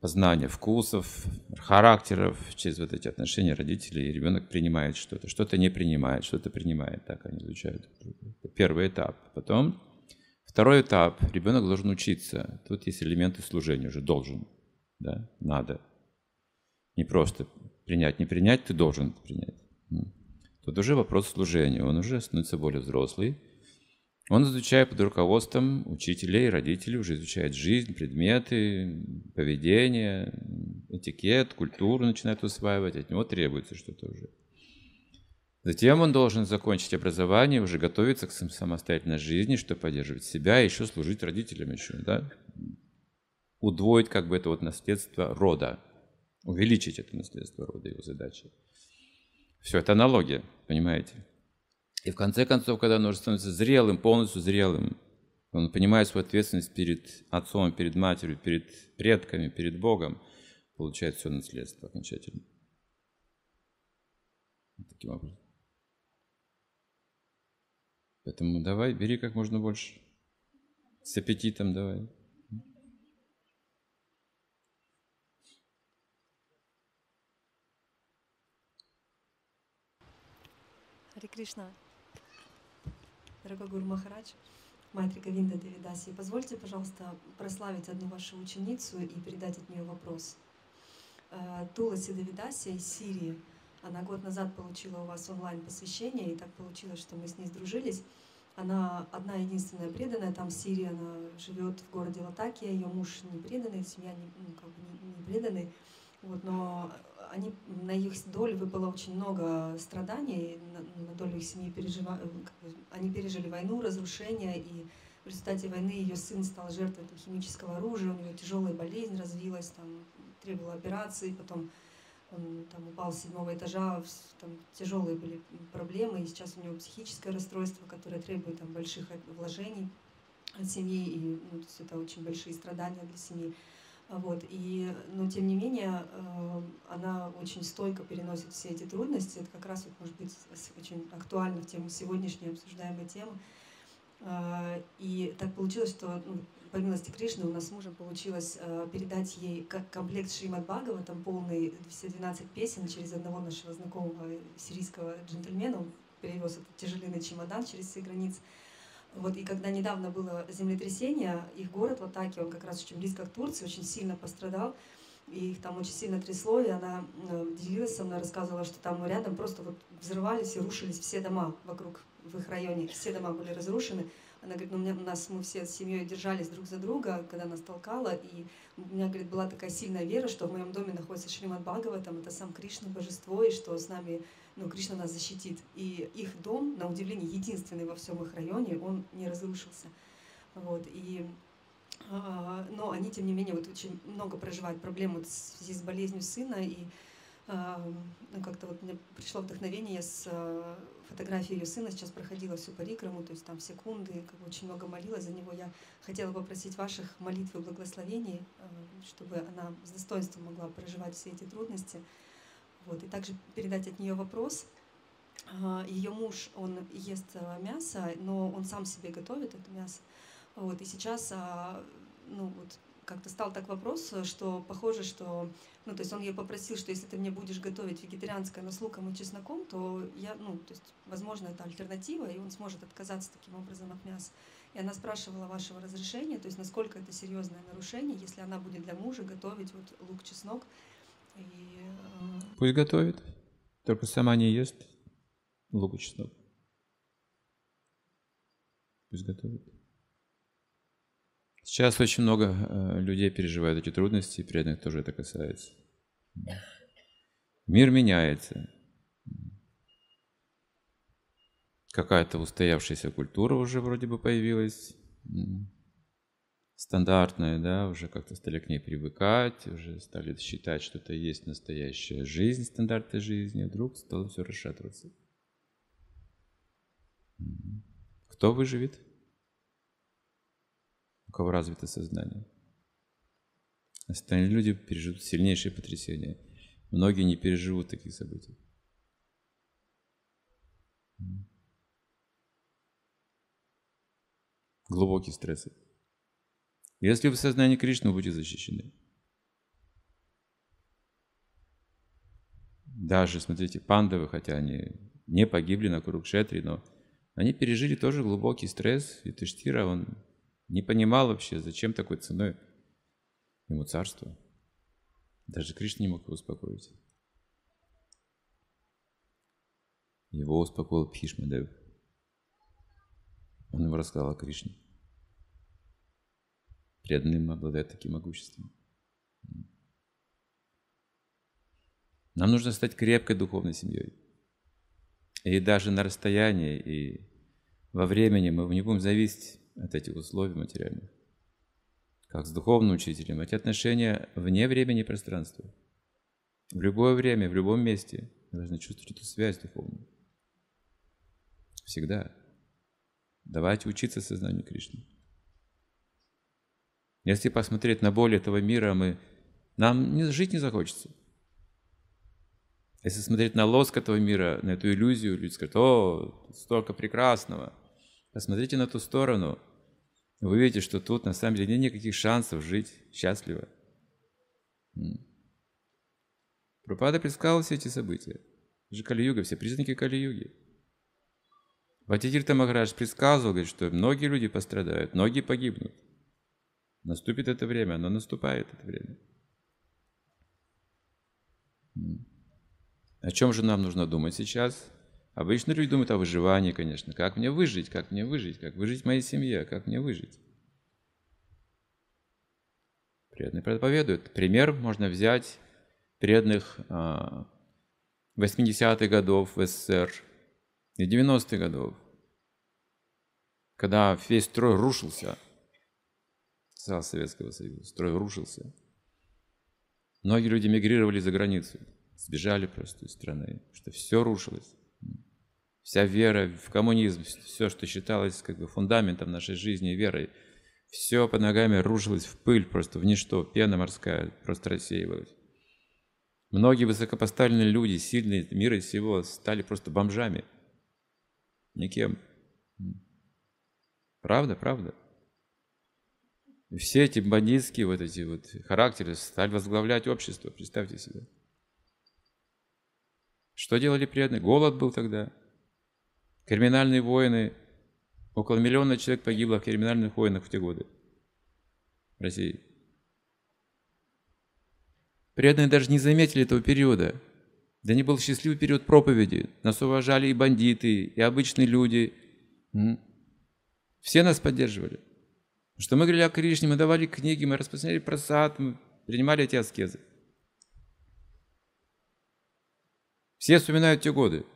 Познание вкусов, характеров через вот эти отношения родителей, и ребенок принимает что-то, что-то не принимает, что-то принимает. Так они изучают. Это первый этап. Потом второй этап. Ребенок должен учиться. Тут есть элементы служения уже. Должен. Да? Надо не просто принять, не принять, ты должен принять. Тут уже вопрос служения, он уже становится более взрослый. Он изучает под руководством учителей, родителей, уже изучает жизнь, предметы, поведение, этикет, культуру начинает усваивать, от него требуется что-то уже. Затем он должен закончить образование, уже готовиться к самостоятельной жизни, чтобы поддерживать себя и еще служить родителям еще, да? Удвоить как бы это вот наследство рода увеличить это наследство рода, его задача. Все это аналогия, понимаете? И в конце концов, когда он уже становится зрелым, полностью зрелым, он понимает свою ответственность перед отцом, перед матерью, перед предками, перед Богом, получает все наследство окончательно. Таким образом. Поэтому давай, бери как можно больше. С аппетитом давай. Хари Кришна. Дорогой Гуру Махарадж, Майтри Говинда Девидаси, позвольте, пожалуйста, прославить одну вашу ученицу и передать от нее вопрос. Э, Туласи Давидаси из Сирии. Она год назад получила у вас онлайн-посвящение, и так получилось, что мы с ней сдружились. Она одна единственная преданная, там в Сирии она живет в городе Латакия, ее муж не преданный, семья не, ну, как бы не, не преданный. Вот, но они, на их долю выпало очень много страданий, на, долю их семьи пережива, э, они пережили войну, разрушения, и в результате войны ее сын стал жертвой там, химического оружия, у него тяжелая болезнь развилась, там, требовала операции, потом он там упал с седьмого этажа, там тяжелые были проблемы, и сейчас у него психическое расстройство, которое требует там больших вложений от семьи, и ну, то есть это очень большие страдания для семьи. Вот, и, но тем не менее, э, она очень стойко переносит все эти трудности. Это как раз, может быть, очень актуально в тему сегодняшней обсуждаемой темы. Э, и так получилось, что ну, по милости Кришны у нас с мужем получилось э, передать ей комплект Шримад Бхагава, там полный, все 12 песен через одного нашего знакомого сирийского джентльмена. Он перевез этот тяжеленный чемодан через все границы. Вот, и когда недавно было землетрясение, их город в Атаке, он как раз очень близко к Турции, очень сильно пострадал. и их там очень сильно трясло, и она э, делилась со мной, рассказывала, что там рядом просто вот взрывались и рушились все дома вокруг, в их районе, все дома были разрушены. Она говорит, ну, у, нас мы все с семьей держались друг за друга, когда нас толкала, и у меня, говорит, была такая сильная вера, что в моем доме находится Шримад там это сам Кришна, божество, и что с нами, ну, Кришна нас защитит. И их дом, на удивление, единственный во всем их районе, он не разрушился. Вот, и а, но они, тем не менее, вот очень много проживают проблем вот в связи с болезнью сына, и а, ну, как-то вот мне пришло вдохновение с а, фотографией ее сына, сейчас проходила всю парикраму, то есть там секунды, как бы очень много молилась за него. Я хотела попросить ваших молитв и благословений, чтобы она с достоинством могла проживать все эти трудности. Вот, и также передать от нее вопрос. Ее муж, он ест мясо, но он сам себе готовит это мясо. Вот, и сейчас, а, ну вот, как-то стал так вопрос, что похоже, что, ну, то есть он ее попросил, что если ты мне будешь готовить вегетарианское, но с луком и чесноком, то я, ну, то есть, возможно, это альтернатива, и он сможет отказаться таким образом от мяса. И она спрашивала вашего разрешения, то есть насколько это серьезное нарушение, если она будет для мужа готовить вот лук, чеснок. И, э... Пусть готовит, только сама не ест лук и чеснок. Пусть готовит. Сейчас очень много э, людей переживают эти трудности, и преданных тоже это касается. Мир меняется. Какая-то устоявшаяся культура уже вроде бы появилась, стандартная, да, уже как-то стали к ней привыкать, уже стали считать, что это есть настоящая жизнь, стандарты жизни, вдруг стало все расшатываться. Кто выживет? у кого развито сознание. Остальные люди переживут сильнейшие потрясения. Многие не переживут таких событий. Глубокие стрессы. Если вы в сознании Кришны, вы будете защищены. Даже, смотрите, пандавы, хотя они не погибли на Курукшетре, но они пережили тоже глубокий стресс. И Тыштира, он не понимал вообще, зачем такой ценой ему царство. Даже Кришна не мог его успокоить. Его успокоил Пхишмадев. Он ему рассказал о Кришне. Преданным обладает таким могуществом. Нам нужно стать крепкой духовной семьей. И даже на расстоянии, и во времени мы не будем зависеть от этих условий материальных. Как с духовным учителем. Эти отношения вне времени и пространства. В любое время, в любом месте мы должны чувствовать эту связь духовную. Всегда. Давайте учиться сознанию Кришны. Если посмотреть на боль этого мира, мы, нам не, жить не захочется. Если смотреть на лоск этого мира, на эту иллюзию, люди скажут, о, столько прекрасного – Посмотрите на ту сторону. Вы видите, что тут на самом деле нет никаких шансов жить счастливо. Пропада предсказал все эти события. Это же Кали-юга, все признаки Кали-юги. Ватитирта Махарадж предсказывал, говорит, что многие люди пострадают, многие погибнут. Наступит это время, оно наступает это время. О чем же нам нужно думать сейчас? Обычно люди думают о выживании, конечно. Как мне выжить, как мне выжить, как выжить в моей семье, как мне выжить. Преданные проповедуют. Пример можно взять преданных 80-х а, годов в СССР и 90-х годов, когда весь строй рушился, Советского Союза, строй рушился. Многие люди мигрировали за границу, сбежали просто из страны, что все рушилось вся вера в коммунизм, все, что считалось как бы фундаментом нашей жизни и верой, все под ногами рушилось в пыль, просто в ничто, пена морская просто рассеивалась. Многие высокопоставленные люди, сильные мира всего, стали просто бомжами. Никем. Правда, правда. Все эти бандитские вот эти вот характеры стали возглавлять общество, представьте себе. Что делали преданные? Голод был тогда. Криминальные войны, около миллиона человек погибло в криминальных войнах в те годы в России. Преданные даже не заметили этого периода. Для них был счастливый период проповеди. Нас уважали и бандиты, и обычные люди. Все нас поддерживали. Что мы говорили о Кришне, мы давали книги, мы распространяли просад, мы принимали эти аскезы. Все вспоминают те годы.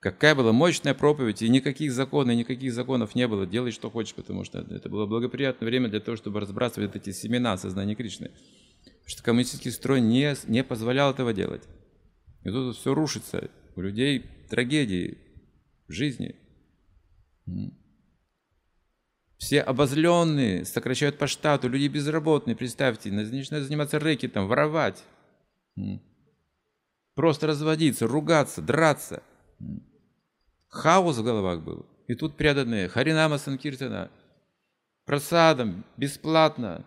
Какая была мощная проповедь, и никаких законов, никаких законов не было. Делай, что хочешь, потому что это было благоприятное время для того, чтобы разбрасывать эти семена сознания Кришны. Потому что коммунистический строй не, не позволял этого делать. И тут все рушится. У людей трагедии в жизни. Все обозленные, сокращают по штату, люди безработные, представьте, начинают заниматься рэкетом, воровать. Просто разводиться, ругаться, драться. Хаос в головах был. И тут преданные Харинама Санкиртана просадом, бесплатно.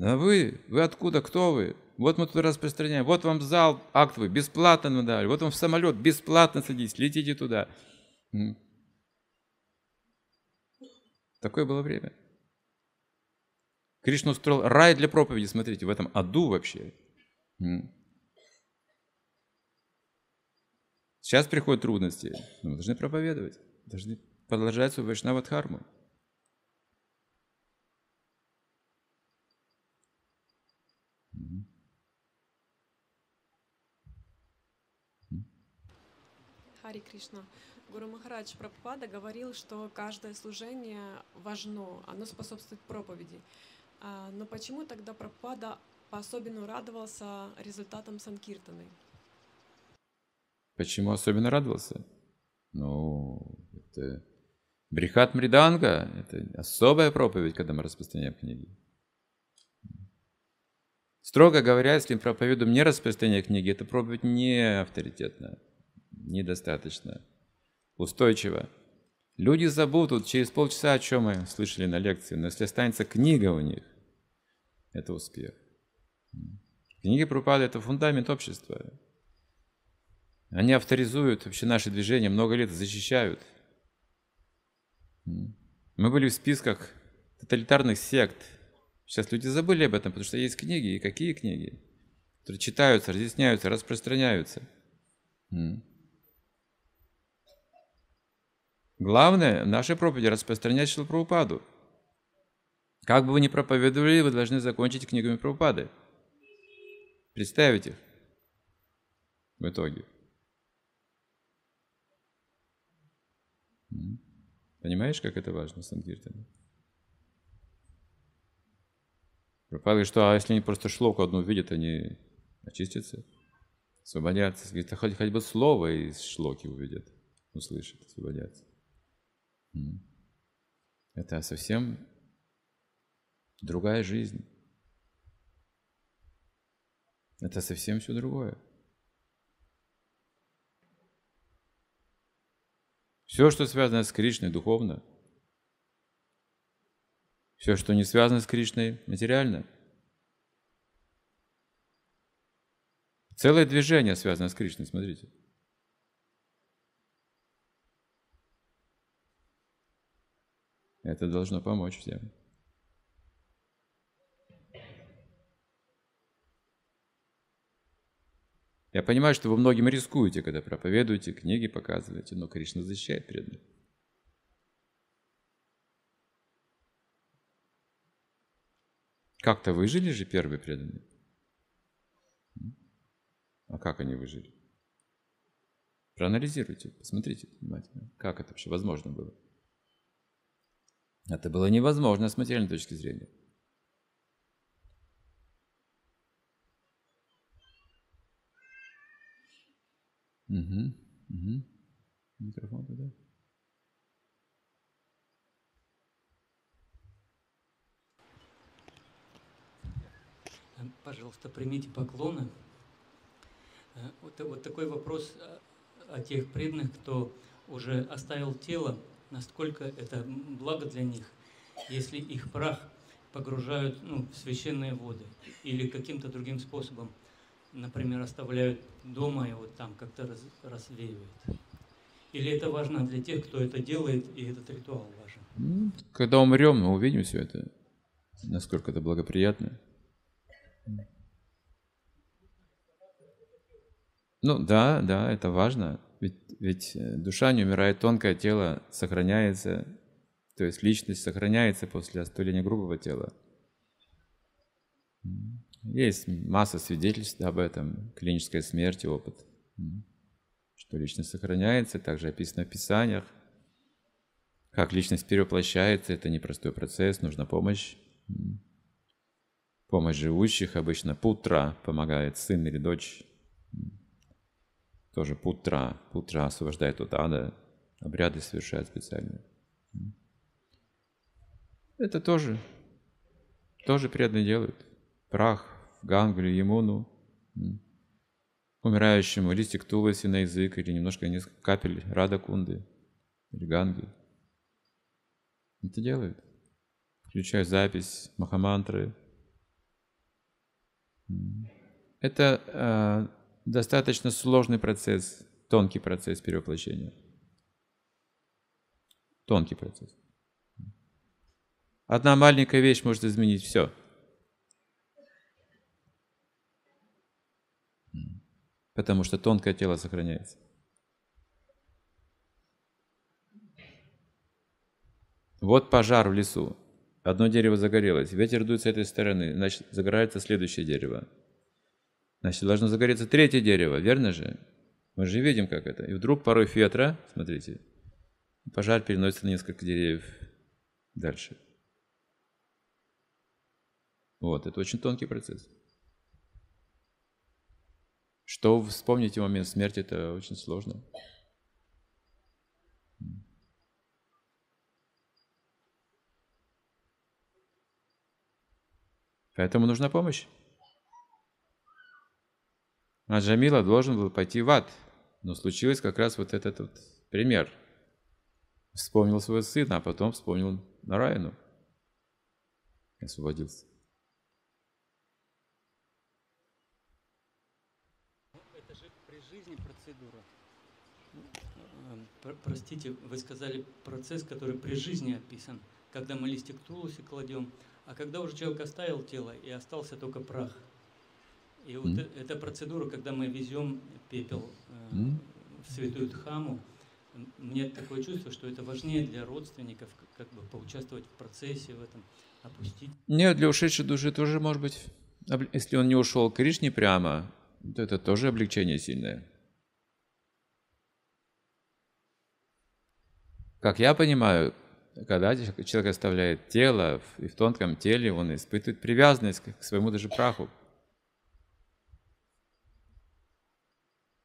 А вы, вы откуда, кто вы? Вот мы тут распространяем, вот вам зал актовый, бесплатно мы дали, вот вам в самолет, бесплатно садитесь, летите туда. Такое было время. Кришна устроил рай для проповеди, смотрите, в этом аду вообще. Сейчас приходят трудности, но мы должны проповедовать, должны продолжать свою вайшнавадхарму. Хари Кришна. Гуру Махарадж Прабхупада говорил, что каждое служение важно, оно способствует проповеди. А, но почему тогда Прабхупада по-особенному радовался результатам Санкиртаны? Почему особенно радовался? Ну, это Брихат Мриданга, это особая проповедь, когда мы распространяем книги. Строго говоря, если проповедуем не распространение книги, это проповедь не авторитетная, недостаточно устойчиво. Люди забудут через полчаса, о чем мы слышали на лекции, но если останется книга у них, это успех. Книги Прупады – это фундамент общества. Они авторизуют вообще наши движения, много лет защищают. Мы были в списках тоталитарных сект. Сейчас люди забыли об этом, потому что есть книги. И какие книги? Которые читаются, разъясняются, распространяются. Главное в нашей проповеди распространять Шилпрабхупаду. Как бы вы ни проповедовали, вы должны закончить книгами Прабхупады. Представить их в итоге. Понимаешь, как это важно, Санкиртана? Пропады, что а если они просто шлоку одну видят, они очистятся, освободятся. Говорит, а хоть, хоть бы слово из шлоки увидят, услышат, освободятся. Это совсем другая жизнь. Это совсем все другое. Все, что связано с Кришной, духовно. Все, что не связано с Кришной, материально. Целое движение связано с Кришной, смотрите. Это должно помочь всем. Я понимаю, что вы многим рискуете, когда проповедуете, книги показываете, но Кришна защищает преданных. Как-то выжили же первые преданные? А как они выжили? Проанализируйте, посмотрите внимательно, как это вообще возможно было. Это было невозможно с материальной точки зрения. Угу, угу. Микрофон туда. Пожалуйста, примите поклоны. Э, вот, вот такой вопрос о тех преданных, кто уже оставил тело, насколько это благо для них, если их прах погружают ну, в священные воды или каким-то другим способом например, оставляют дома и вот там как-то раз, развеивают? Или это важно для тех, кто это делает, и этот ритуал важен? Когда умрем, мы увидим все это. насколько это благоприятно. Ну да, да, это важно. Ведь, ведь э, душа не умирает, тонкое тело сохраняется, то есть личность сохраняется после остыления грубого тела. Есть масса свидетельств об этом, клиническая смерть, опыт, что личность сохраняется, также описано в Писаниях. Как личность перевоплощается, это непростой процесс, нужна помощь. Помощь живущих, обычно путра помогает, сын или дочь. Тоже путра, путра освобождает от ада, обряды совершает специально. Это тоже, тоже преданные делают. Прах в Гангу или Емуну, умирающему листик туласи на язык или немножко несколько капель рада кунды или ганги. Это делают. Включая запись, махамантры. Это э, достаточно сложный процесс, тонкий процесс перевоплощения. Тонкий процесс. Одна маленькая вещь может изменить все. Потому что тонкое тело сохраняется. Вот пожар в лесу. Одно дерево загорелось, ветер дует с этой стороны, значит, загорается следующее дерево. Значит, должно загореться третье дерево, верно же? Мы же видим, как это. И вдруг порой ветра, смотрите, пожар переносится на несколько деревьев дальше. Вот, это очень тонкий процесс. Что вспомните момент смерти, это очень сложно. Поэтому нужна помощь. А Джамила должен был пойти в ад. Но случилось как раз вот этот вот пример. Вспомнил своего сына, а потом вспомнил Нараяну. Освободился. Это же при жизни процедура. Э, простите, вы сказали процесс, который при жизни описан. Когда мы листик тулуси кладем, а когда уже человек оставил тело и остался только прах. И вот mm. эта процедура, когда мы везем пепел э, mm. в святую Дхаму, мне такое чувство, что это важнее для родственников, как бы поучаствовать в процессе в этом, опустить. Нет, для ушедшей души тоже может быть, если он не ушел к Кришне прямо, то это тоже облегчение сильное. Как я понимаю, когда человек оставляет тело, и в тонком теле он испытывает привязанность к своему даже праху.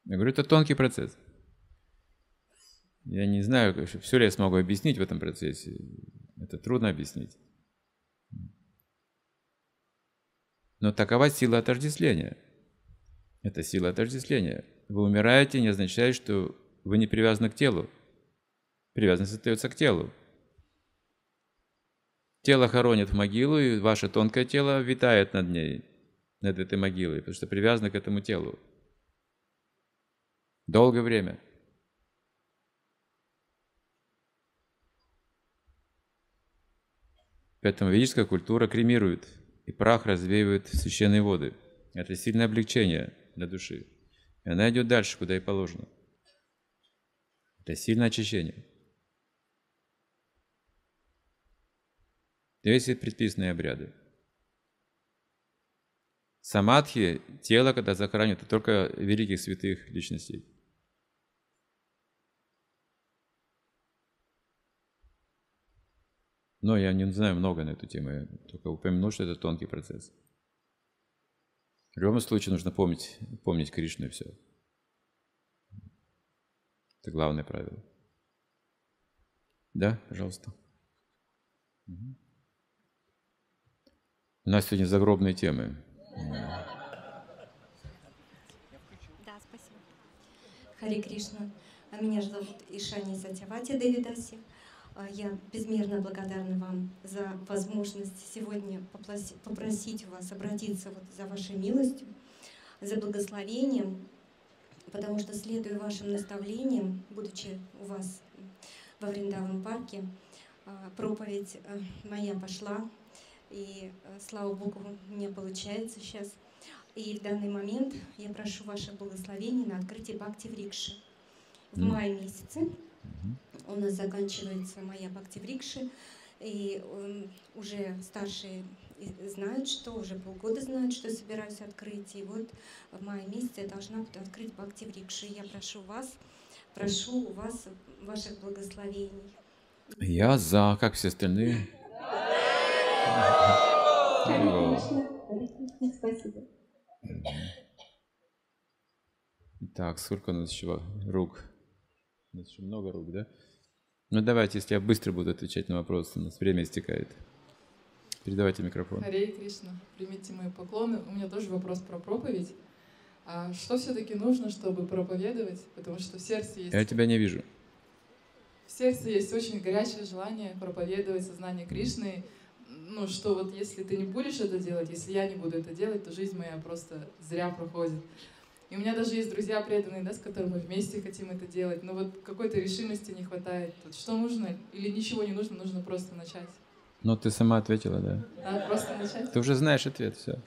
Я говорю, это тонкий процесс. Я не знаю, все ли я смогу объяснить в этом процессе. Это трудно объяснить. Но такова сила отождествления. Это сила отождествления. Вы умираете, не означает, что вы не привязаны к телу. Привязанность остается к телу. Тело хоронит в могилу, и ваше тонкое тело витает над ней, над этой могилой, потому что привязано к этому телу. Долгое время. Поэтому ведическая культура кремирует, и прах развеивает священные воды. Это сильное облегчение для души. И она идет дальше, куда и положено. Это сильное очищение. Есть предписанные обряды. Самадхи – тело, когда захоранивают только великих святых личностей. Но я не знаю много на эту тему, я только упомянул, что это тонкий процесс. В любом случае нужно помнить, помнить Кришну и все. Это главное правило. Да, пожалуйста. Угу. У нас сегодня загробные темы. Да, спасибо. Хари Кришна. А меня зовут Ишани Сатявати Девидаси. А я безмерно благодарна вам за возможность сегодня попросить вас обратиться вот за вашей милостью, за благословением, потому что, следуя вашим наставлениям, будучи у вас во Вриндаван парке, а, проповедь э, моя пошла И э, слава Богу, мне получается сейчас. И в данный момент я прошу ваше благословение на открытие Бхакти в Рикше. В мае месяце у нас заканчивается моя Бхакти в Рикше. И э, уже старшие знают, что уже полгода знают, что собираюсь открыть. И вот в мае месяце я должна буду открыть Бхакти в Рикше. Я прошу вас, прошу у вас ваших благословений. Я за, как все остальные. Спасибо. Так, сколько у нас еще рук? У нас еще много рук, да? Ну давайте, если я быстро буду отвечать на вопросы, у нас время истекает. Передавайте микрофон. Харе Кришна, примите мои поклоны. У меня тоже вопрос про проповедь. А что все-таки нужно, чтобы проповедовать? Потому что в сердце есть... Я тебя не вижу. В сердце есть очень горячее желание проповедовать сознание Кришны. Ну, что вот если ты не будешь это делать, если я не буду это делать, то жизнь моя просто зря проходит. И у меня даже есть друзья преданные, да, с которыми мы вместе хотим это делать, но вот какой-то решимости не хватает. Вот что нужно? Или ничего не нужно, нужно просто начать. Ну, ты сама ответила, да. Да, просто начать. Ты уже знаешь ответ, все.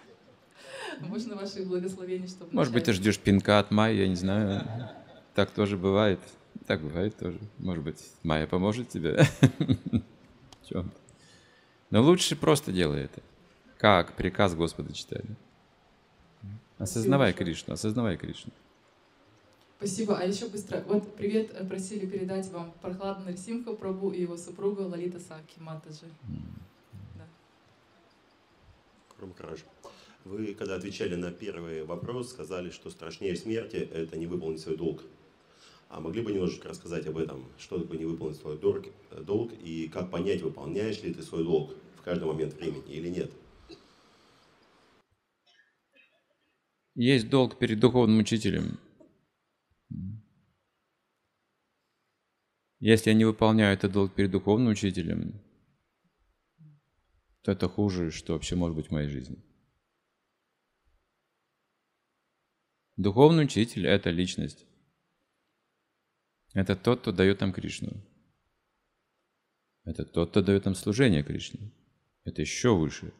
<laughs> Можно ваши благословения, чтобы Может быть, ты ждешь пинка от Майи, я не знаю. Так тоже бывает. Так бывает тоже. Может быть, Майя поможет тебе. <laughs> В? Но лучше просто делай это. Как приказ Господа читали. Осознавай Кришну, осознавай Кришну. Спасибо. А еще быстро. Вот привет просили передать вам Прохлада Нарисимха Прабу и его супругу Лалита Саки Матаджи. Гуру Махарадж, вы, когда отвечали на первый вопрос, сказали, что страшнее смерти – это не выполнить свой долг. А могли бы немножечко рассказать об этом, что такое не выполнить свой долг, долг и как понять, выполняешь ли ты свой долг в каждый момент времени или нет? Есть долг перед духовным учителем. Если я не выполняю этот долг перед духовным учителем, то это хуже, что вообще может быть в моей жизни. Духовный учитель – это личность. Это тот, кто дает нам Кришну. Это тот, кто дает нам служение Кришне. Это еще выше.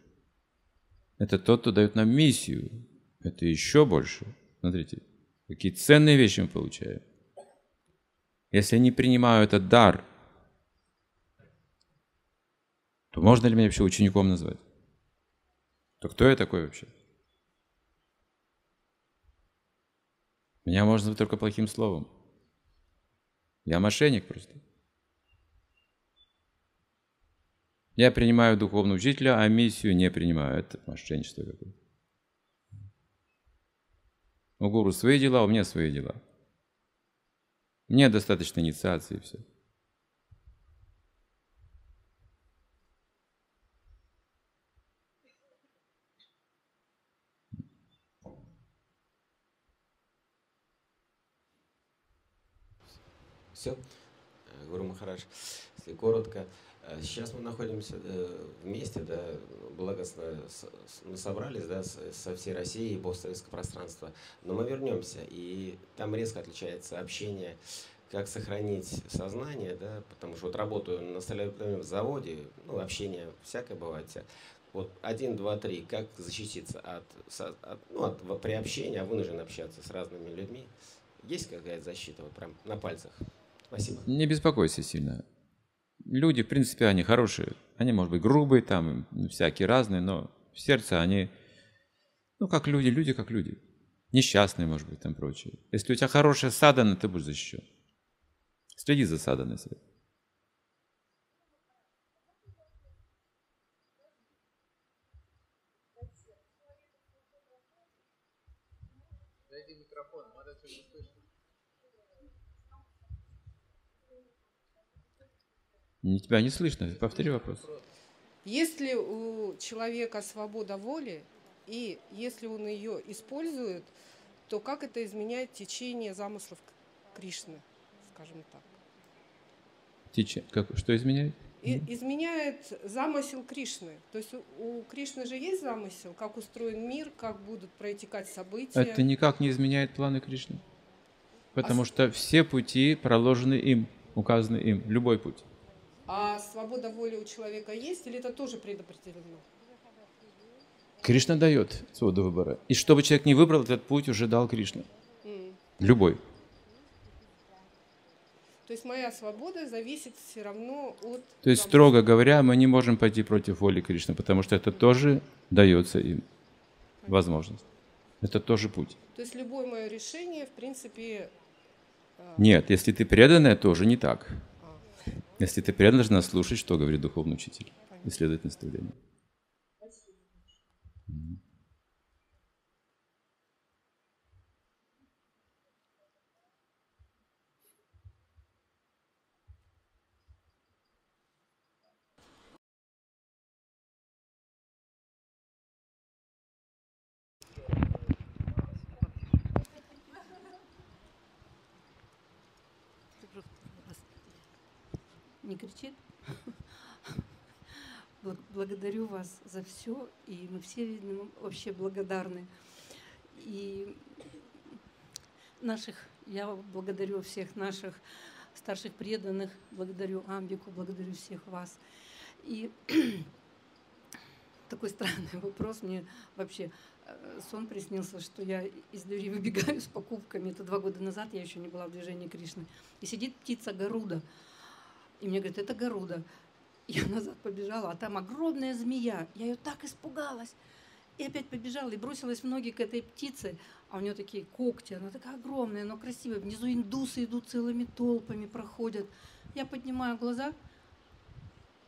Это тот, кто дает нам миссию. Это еще больше. Смотрите, какие ценные вещи мы получаем. Если я не принимаю этот дар, то можно ли меня вообще учеником назвать? То кто я такой вообще? Меня можно назвать только плохим словом. Я мошенник просто. Я принимаю духовного учителя, а миссию не принимаю. Это мошенничество какое-то. У гуру свои дела, у меня свои дела. Мне достаточно инициации и все. Все. Гуру Махарадж, если коротко. Э, Сейчас мы находимся э, вместе, да, благостно мы собрались, да, со всей России и постсоветского пространства. Но мы вернемся, и там резко отличается общение, как сохранить сознание, да, потому что вот работаю на сталелитейном заводе, ну, общение всякое бывает. Вот один, два, три, как защититься от, от, ну, от в- при общении, а вынужден общаться с разными людьми. Есть какая-то защита, вот прям на пальцах? Спасибо. Не беспокойся сильно. Люди, в принципе, они хорошие. Они, может быть, грубые, там, всякие разные, но в сердце они, ну, как люди, люди как люди. Несчастные, может быть, там прочее. Если у тебя хорошая садана, ты будешь защищен. Следи за саданой своей. Не- Тебя не слышно. Повтори вопрос. Если у человека свобода воли, и если он ее использует, то как это изменяет течение замыслов Кришны, скажем так? Тече- как, что изменяет? И изменяет замысел Кришны. То есть у, у Кришны же есть замысел, как устроен мир, как будут протекать события. Это никак не изменяет планы Кришны. Потому что все пути проложены им, указаны им, любой путь. А свобода воли у человека есть, или это тоже предопределено? Кришна дает свободу выбора. И чтобы человек не выбрал этот путь, уже дал Кришна. М. Любой. То есть моя свобода зависит все равно от... То есть, строго говоря, мы не можем пойти против воли Кришны, потому что это тоже дается им возможность. Это тоже путь. То есть любое мое решение, в принципе, Нет, если ты преданная, тоже не так. Если ты предан, должна слушать, что говорит духовный учитель, и следовать наставлениям. Мгм. Не кричит? Бл- Благодарю вас за все, и мы все видно, вообще благодарны. И наших, я благодарю всех наших старших преданных, благодарю Амбику, благодарю всех вас. И <clears throat> такой странный вопрос. Мне вообще э, сон приснился, что я из двери выбегаю с покупками. Это два года назад, я еще не была в движении Кришны. И сидит птица Гаруда. И мне говорят, это Гаруда. <laughs> Я назад побежала, а там огромная змея. Я ее так испугалась. И опять побежала и бросилась в ноги к этой птице. А у нее такие когти, она такая огромная, но красивая. Внизу индусы идут целыми толпами, проходят. Я поднимаю глаза,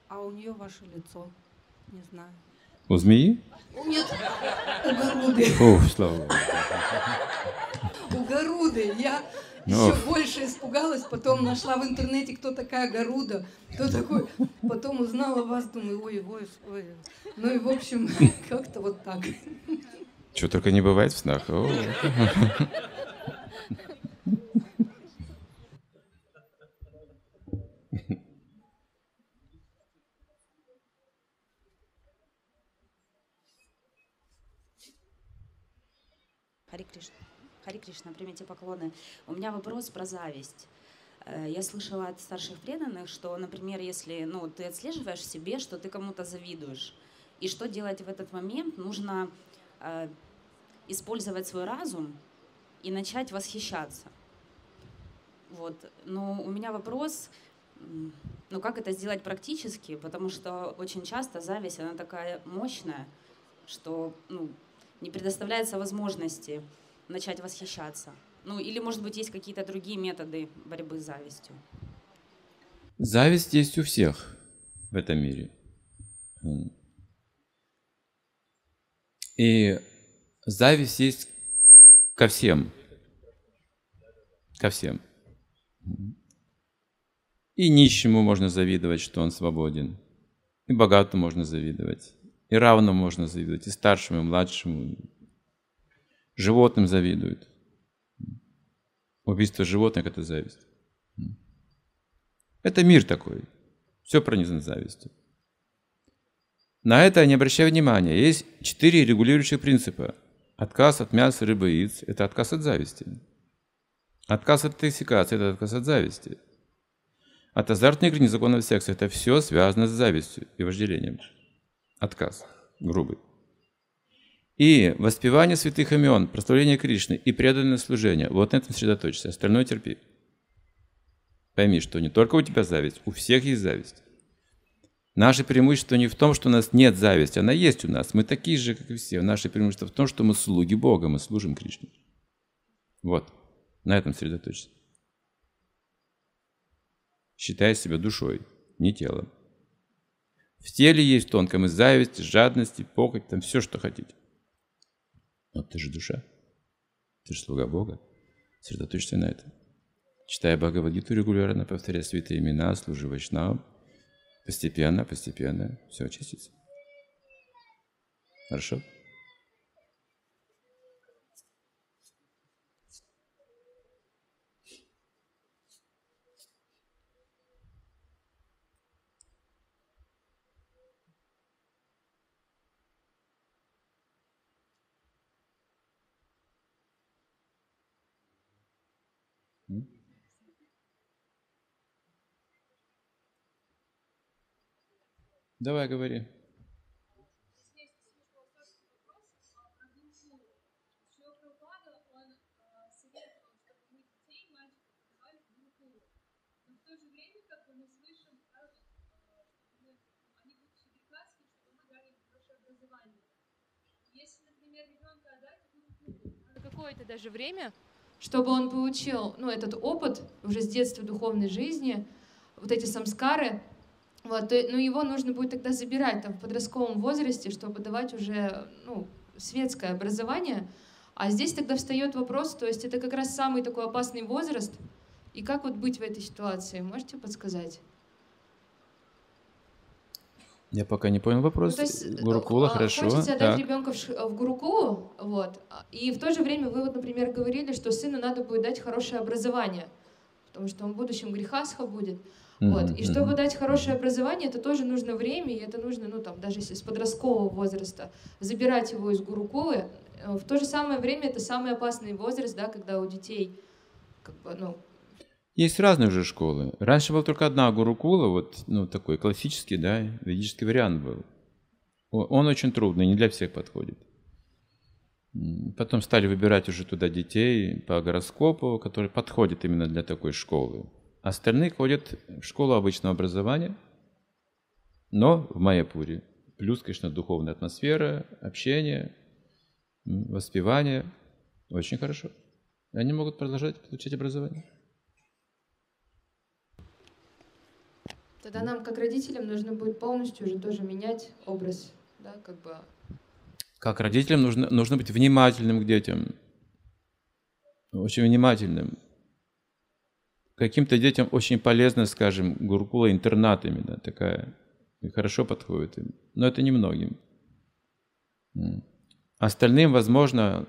а у нее ваше лицо. Не знаю. У змеи? Нет, у Гаруды. Ух, слава Богу. <laughs> У Гаруды. Я. еще больше испугалась, потом нашла в интернете, кто такая Гаруда, кто такой. Потом узнала вас, думаю, ой, ой, ой. Ну и в общем, <laughs> как-то вот так. Чего только не бывает в снах. О. Хари Кришна. Хари Кришна, примите поклоны. У меня вопрос про зависть. Э, Я слышала от старших преданных, что, например, если ну, ты отслеживаешь в себе, что ты кому-то завидуешь, и что делать в этот момент? Нужно э, использовать свой разум и начать восхищаться. Вот. Но у меня вопрос, ну как это сделать практически, потому что очень часто зависть, она такая мощная, что ну, не предоставляется возможности начать восхищаться. Ну или, может быть, есть какие-то другие методы борьбы с завистью. Зависть есть у всех в этом мире. И зависть есть ко всем. Ко всем. И нищему можно завидовать, что он свободен. И богатому можно завидовать. И равному можно завидовать. И старшему, и младшему. Животным завидуют. Убийство животных – это зависть. Это мир такой. Все пронизано завистью. На это не обращай внимания. Есть четыре регулирующих принципа. Отказ от мяса, рыбы яиц – это отказ от зависти. Отказ от интоксикации – это отказ от зависти. От азартных игр, незаконного секса – это все связано с завистью и вожделением. Отказ грубый. И воспевание святых имен, прославление Кришны и преданное служение – вот на этом сосредоточься, остальное терпи. Пойми, что не только у тебя зависть, у всех есть зависть. Наше преимущество не в том, что у нас нет зависти, она есть у нас, мы такие же, как и все. Наше преимущество в том, что мы слуги Бога, мы служим Кришне. Вот, на этом сосредоточься. Считай себя душой, не телом. В теле есть и зависть, жадность, и похоть, там все, что хотите. Но ты же душа, ты же слуга Бога. Сосредоточься на этом. Читая Бхагавадгиту регулярно, повторяя святые имена, служи Вайшнавам, постепенно, постепенно все очистится. Хорошо? Давай, говори. какое-то даже время, чтобы он получил ну, этот опыт уже с детства духовной жизни, вот эти самскары, вот, то, ну, его нужно будет тогда забирать там, в подростковом возрасте, чтобы давать уже ну, светское образование. А здесь тогда встает вопрос, то есть это как раз самый такой опасный возраст. И как вот быть в этой ситуации? Можете подсказать? Я пока не понял вопрос. Ну, то есть, Гурукула, а, хорошо. Хочется отдать так. ребенка в, в Гурукулу, вот. И в то же время вы вот, например, говорили, что сыну надо будет дать хорошее образование, потому что он в будущем грехасха будет. Mm-hmm. Вот. И чтобы дать хорошее образование, это тоже нужно время, и это нужно, ну там, даже если с подросткового возраста, забирать его из Гурукулы. Э, в то же самое время это самый опасный возраст, да, когда у детей как бы, ну, есть разные уже школы. Раньше была только одна гурукула, вот ну, такой классический, да, ведический вариант был. Он очень трудный, не для всех подходит. Потом стали выбирать уже туда детей по гороскопу, которые подходят именно для такой школы. Остальные ходят в школу обычного образования, но в Майяпуре. Плюс, конечно, духовная атмосфера, общение, воспевание. Очень хорошо. Они могут продолжать получать образование. Тогда нам, как родителям, нужно будет полностью уже тоже менять образ, да, как бы. Как родителям нужно, нужно быть внимательным к детям. Очень внимательным. Каким-то детям очень полезно, скажем, гуркула интернатами, да, такая. И хорошо подходит им. Но это немногим. Остальным, возможно,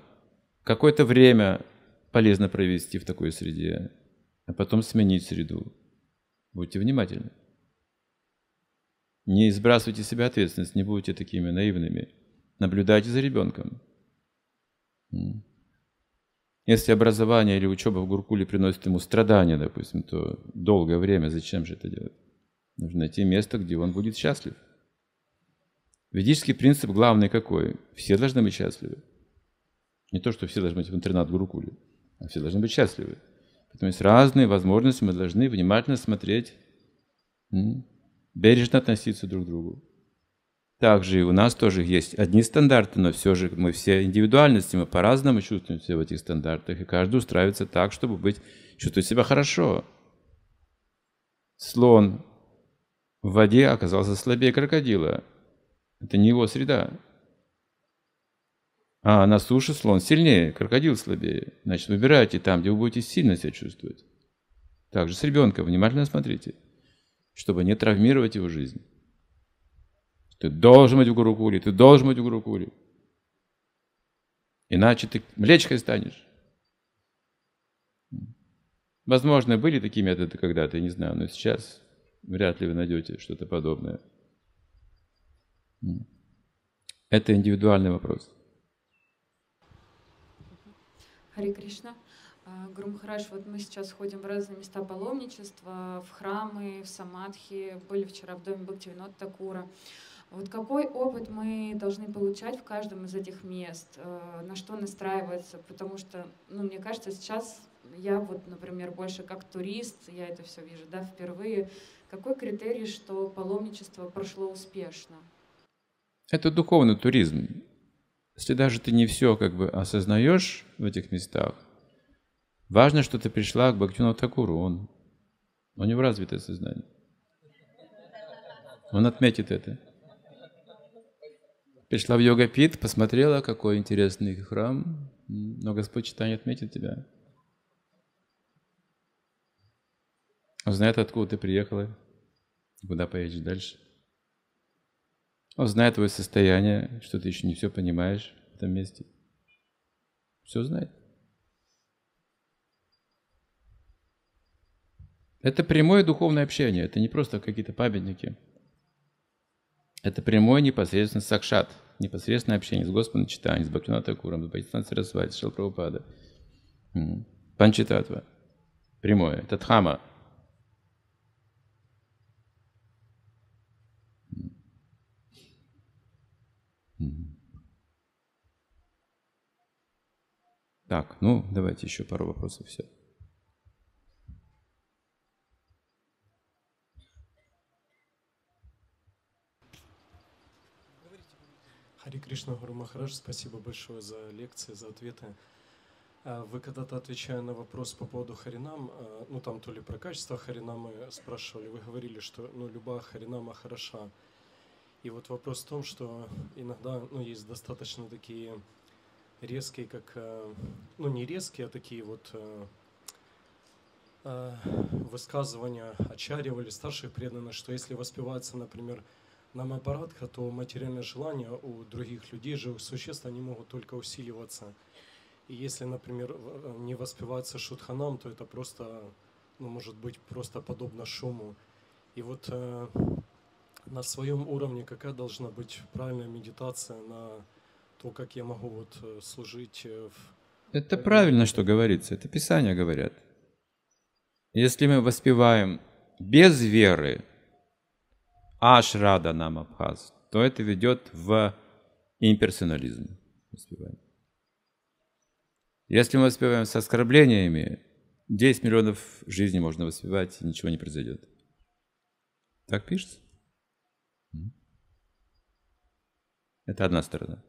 какое-то время полезно провести в такой среде, а потом сменить среду. Будьте внимательны. Не сбрасывайте себя ответственность, не будьте такими наивными. Наблюдайте за ребенком. Если образование или учеба в Гуркуле приносит ему страдания, допустим, то долгое время зачем же это делать? Нужно найти место, где он будет счастлив. Ведический принцип главный какой? Все должны быть счастливы. Не то, что все должны быть в интернат в Гурукуле, а все должны быть счастливы. Поэтому есть разные возможности, мы должны внимательно смотреть бережно относиться друг к другу. Также и у нас тоже есть одни стандарты, но все же мы все индивидуальности, мы по-разному чувствуем себя в этих стандартах, и каждый устраивается так, чтобы быть, чувствовать себя хорошо. Слон в воде оказался слабее крокодила. Это не его среда. А на суше слон сильнее, крокодил слабее. Значит, выбирайте там, где вы будете сильно себя чувствовать. Также с ребенком внимательно смотрите чтобы не травмировать его жизнь. Ты должен быть в Гурукуле, ты должен быть в Гурукуле. Иначе ты млечкой станешь. Возможно, были такие методы когда-то, я не знаю, но сейчас вряд ли вы найдете что-то подобное. Это индивидуальный вопрос. Хари Кришна. А, Гурмхараш, вот мы сейчас ходим в разные места паломничества, в храмы, в самадхи, были вчера в доме Бхактивинод Такура. Вот какой опыт мы должны получать в каждом из этих мест, э, на что настраиваться, потому что, ну, мне кажется, сейчас я вот, например, больше как турист, я это все вижу, да, впервые. Какой критерий, что паломничество прошло успешно? Это духовный туризм. Если даже ты не все как бы осознаешь в этих местах, Важно, что ты пришла к Бхактину Такуру, он, у него развитое сознание. Он отметит это. Пришла в йога-пит, посмотрела, какой интересный храм, но Господь читание отметит тебя. Он знает, откуда ты приехала, куда поедешь дальше. Он знает твое состояние, что ты еще не все понимаешь в этом месте. Все знает. Это прямое духовное общение, это не просто какие-то памятники. Это прямое непосредственно сакшат, непосредственное общение с Господом читанием, с Бхактивинода Такуром, с Бхактивинода Сарасвати, Шилпрабхупада. Панчитатва. Прямое. Это дхама. Так, ну давайте еще пару вопросов, все. Хари Кришна Гуру Махарадж, спасибо большое за лекции, за ответы. А вы когда-то, отвечая на вопрос по поводу харинам, а, ну там то ли про качество харинамы спрашивали, вы говорили, что ну, любая харинама хороша. И вот вопрос в том, что иногда ну, есть достаточно такие резкие, как, а, ну не резкие, а такие вот высказывания очаривали старших преданных, что если воспевается, например, нам аппаратха, то материальные желания у других людей, живых существ, они могут только усиливаться. И если, например, не воспевается шутханам, то это просто, ну, может быть, просто подобно шуму. И вот э, на своем уровне какая должна быть правильная медитация на то, как я могу вот служить в... Это правильно, что говорится. Это Писания говорят. Если мы воспеваем без веры, ашрада нам абхаз, то это ведет в имперсонализм. Если мы воспеваем с оскорблениями, 10 миллионов жизней можно воспевать, и ничего не произойдет. Так пишется? Это одна сторона.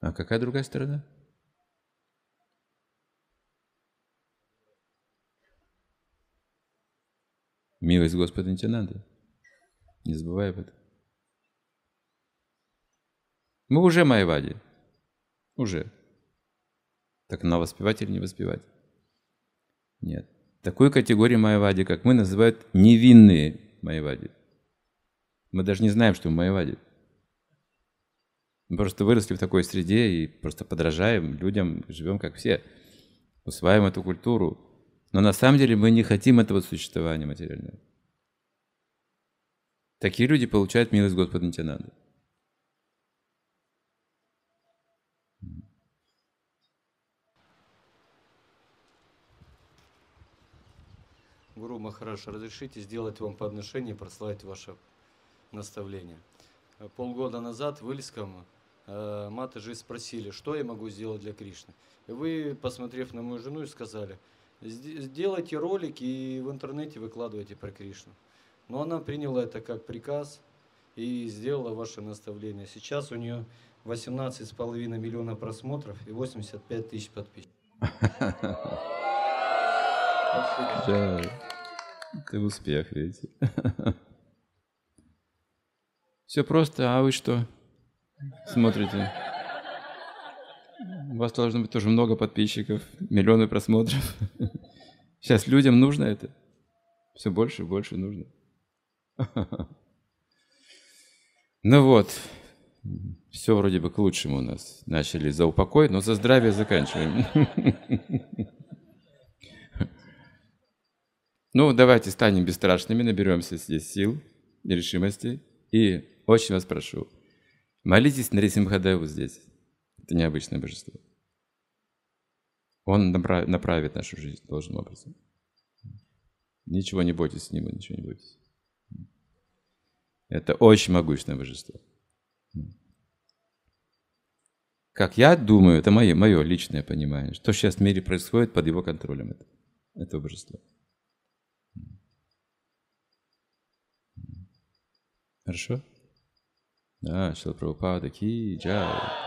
А какая другая сторона? Милость Господа не тебе надо. Не забывай об этом. Мы уже Майвади. Уже. Так на воспевать или не воспевать? Нет. Такую категорию Майвади, как мы, называют невинные Майвади. Мы даже не знаем, что мы Майвади. Мы просто выросли в такой среде и просто подражаем людям, живем как все, усваиваем эту культуру. Но на самом деле мы не хотим этого существования материального. Такие люди получают милость Господа Нитянанды. Гуру Махараш, разрешите сделать вам подношение и прославить ваше наставление. Полгода назад в Ильском э, Матаджи спросили, что я могу сделать для Кришны. И вы, посмотрев на мою жену, сказали, сделайте ролики и в интернете выкладывайте про Кришну. Но она приняла это как приказ и сделала ваше наставление. Сейчас у нее 18,5 миллиона просмотров и 85 тысяч подписчиков. Это успех, видите. Все просто, а вы что смотрите? У вас должно быть тоже много подписчиков, миллионы просмотров. Сейчас людям нужно это. Все больше и больше нужно. Ну вот, все вроде бы к лучшему у нас. Начали за упокой, но за здравие заканчиваем. Ну, давайте станем бесстрашными, наберемся здесь сил и решимости. И очень вас прошу, молитесь на Рисимхадеву здесь. Это необычное божество. Он направит нашу жизнь должным образом. Ничего не бойтесь с ним, ничего не бойтесь. Это очень могущественное божество. Как я думаю, это мое, мое личное понимание, что сейчас в мире происходит под его контролем это, этого божества. Хорошо? Да, Шила Прабхупада, ки, джай.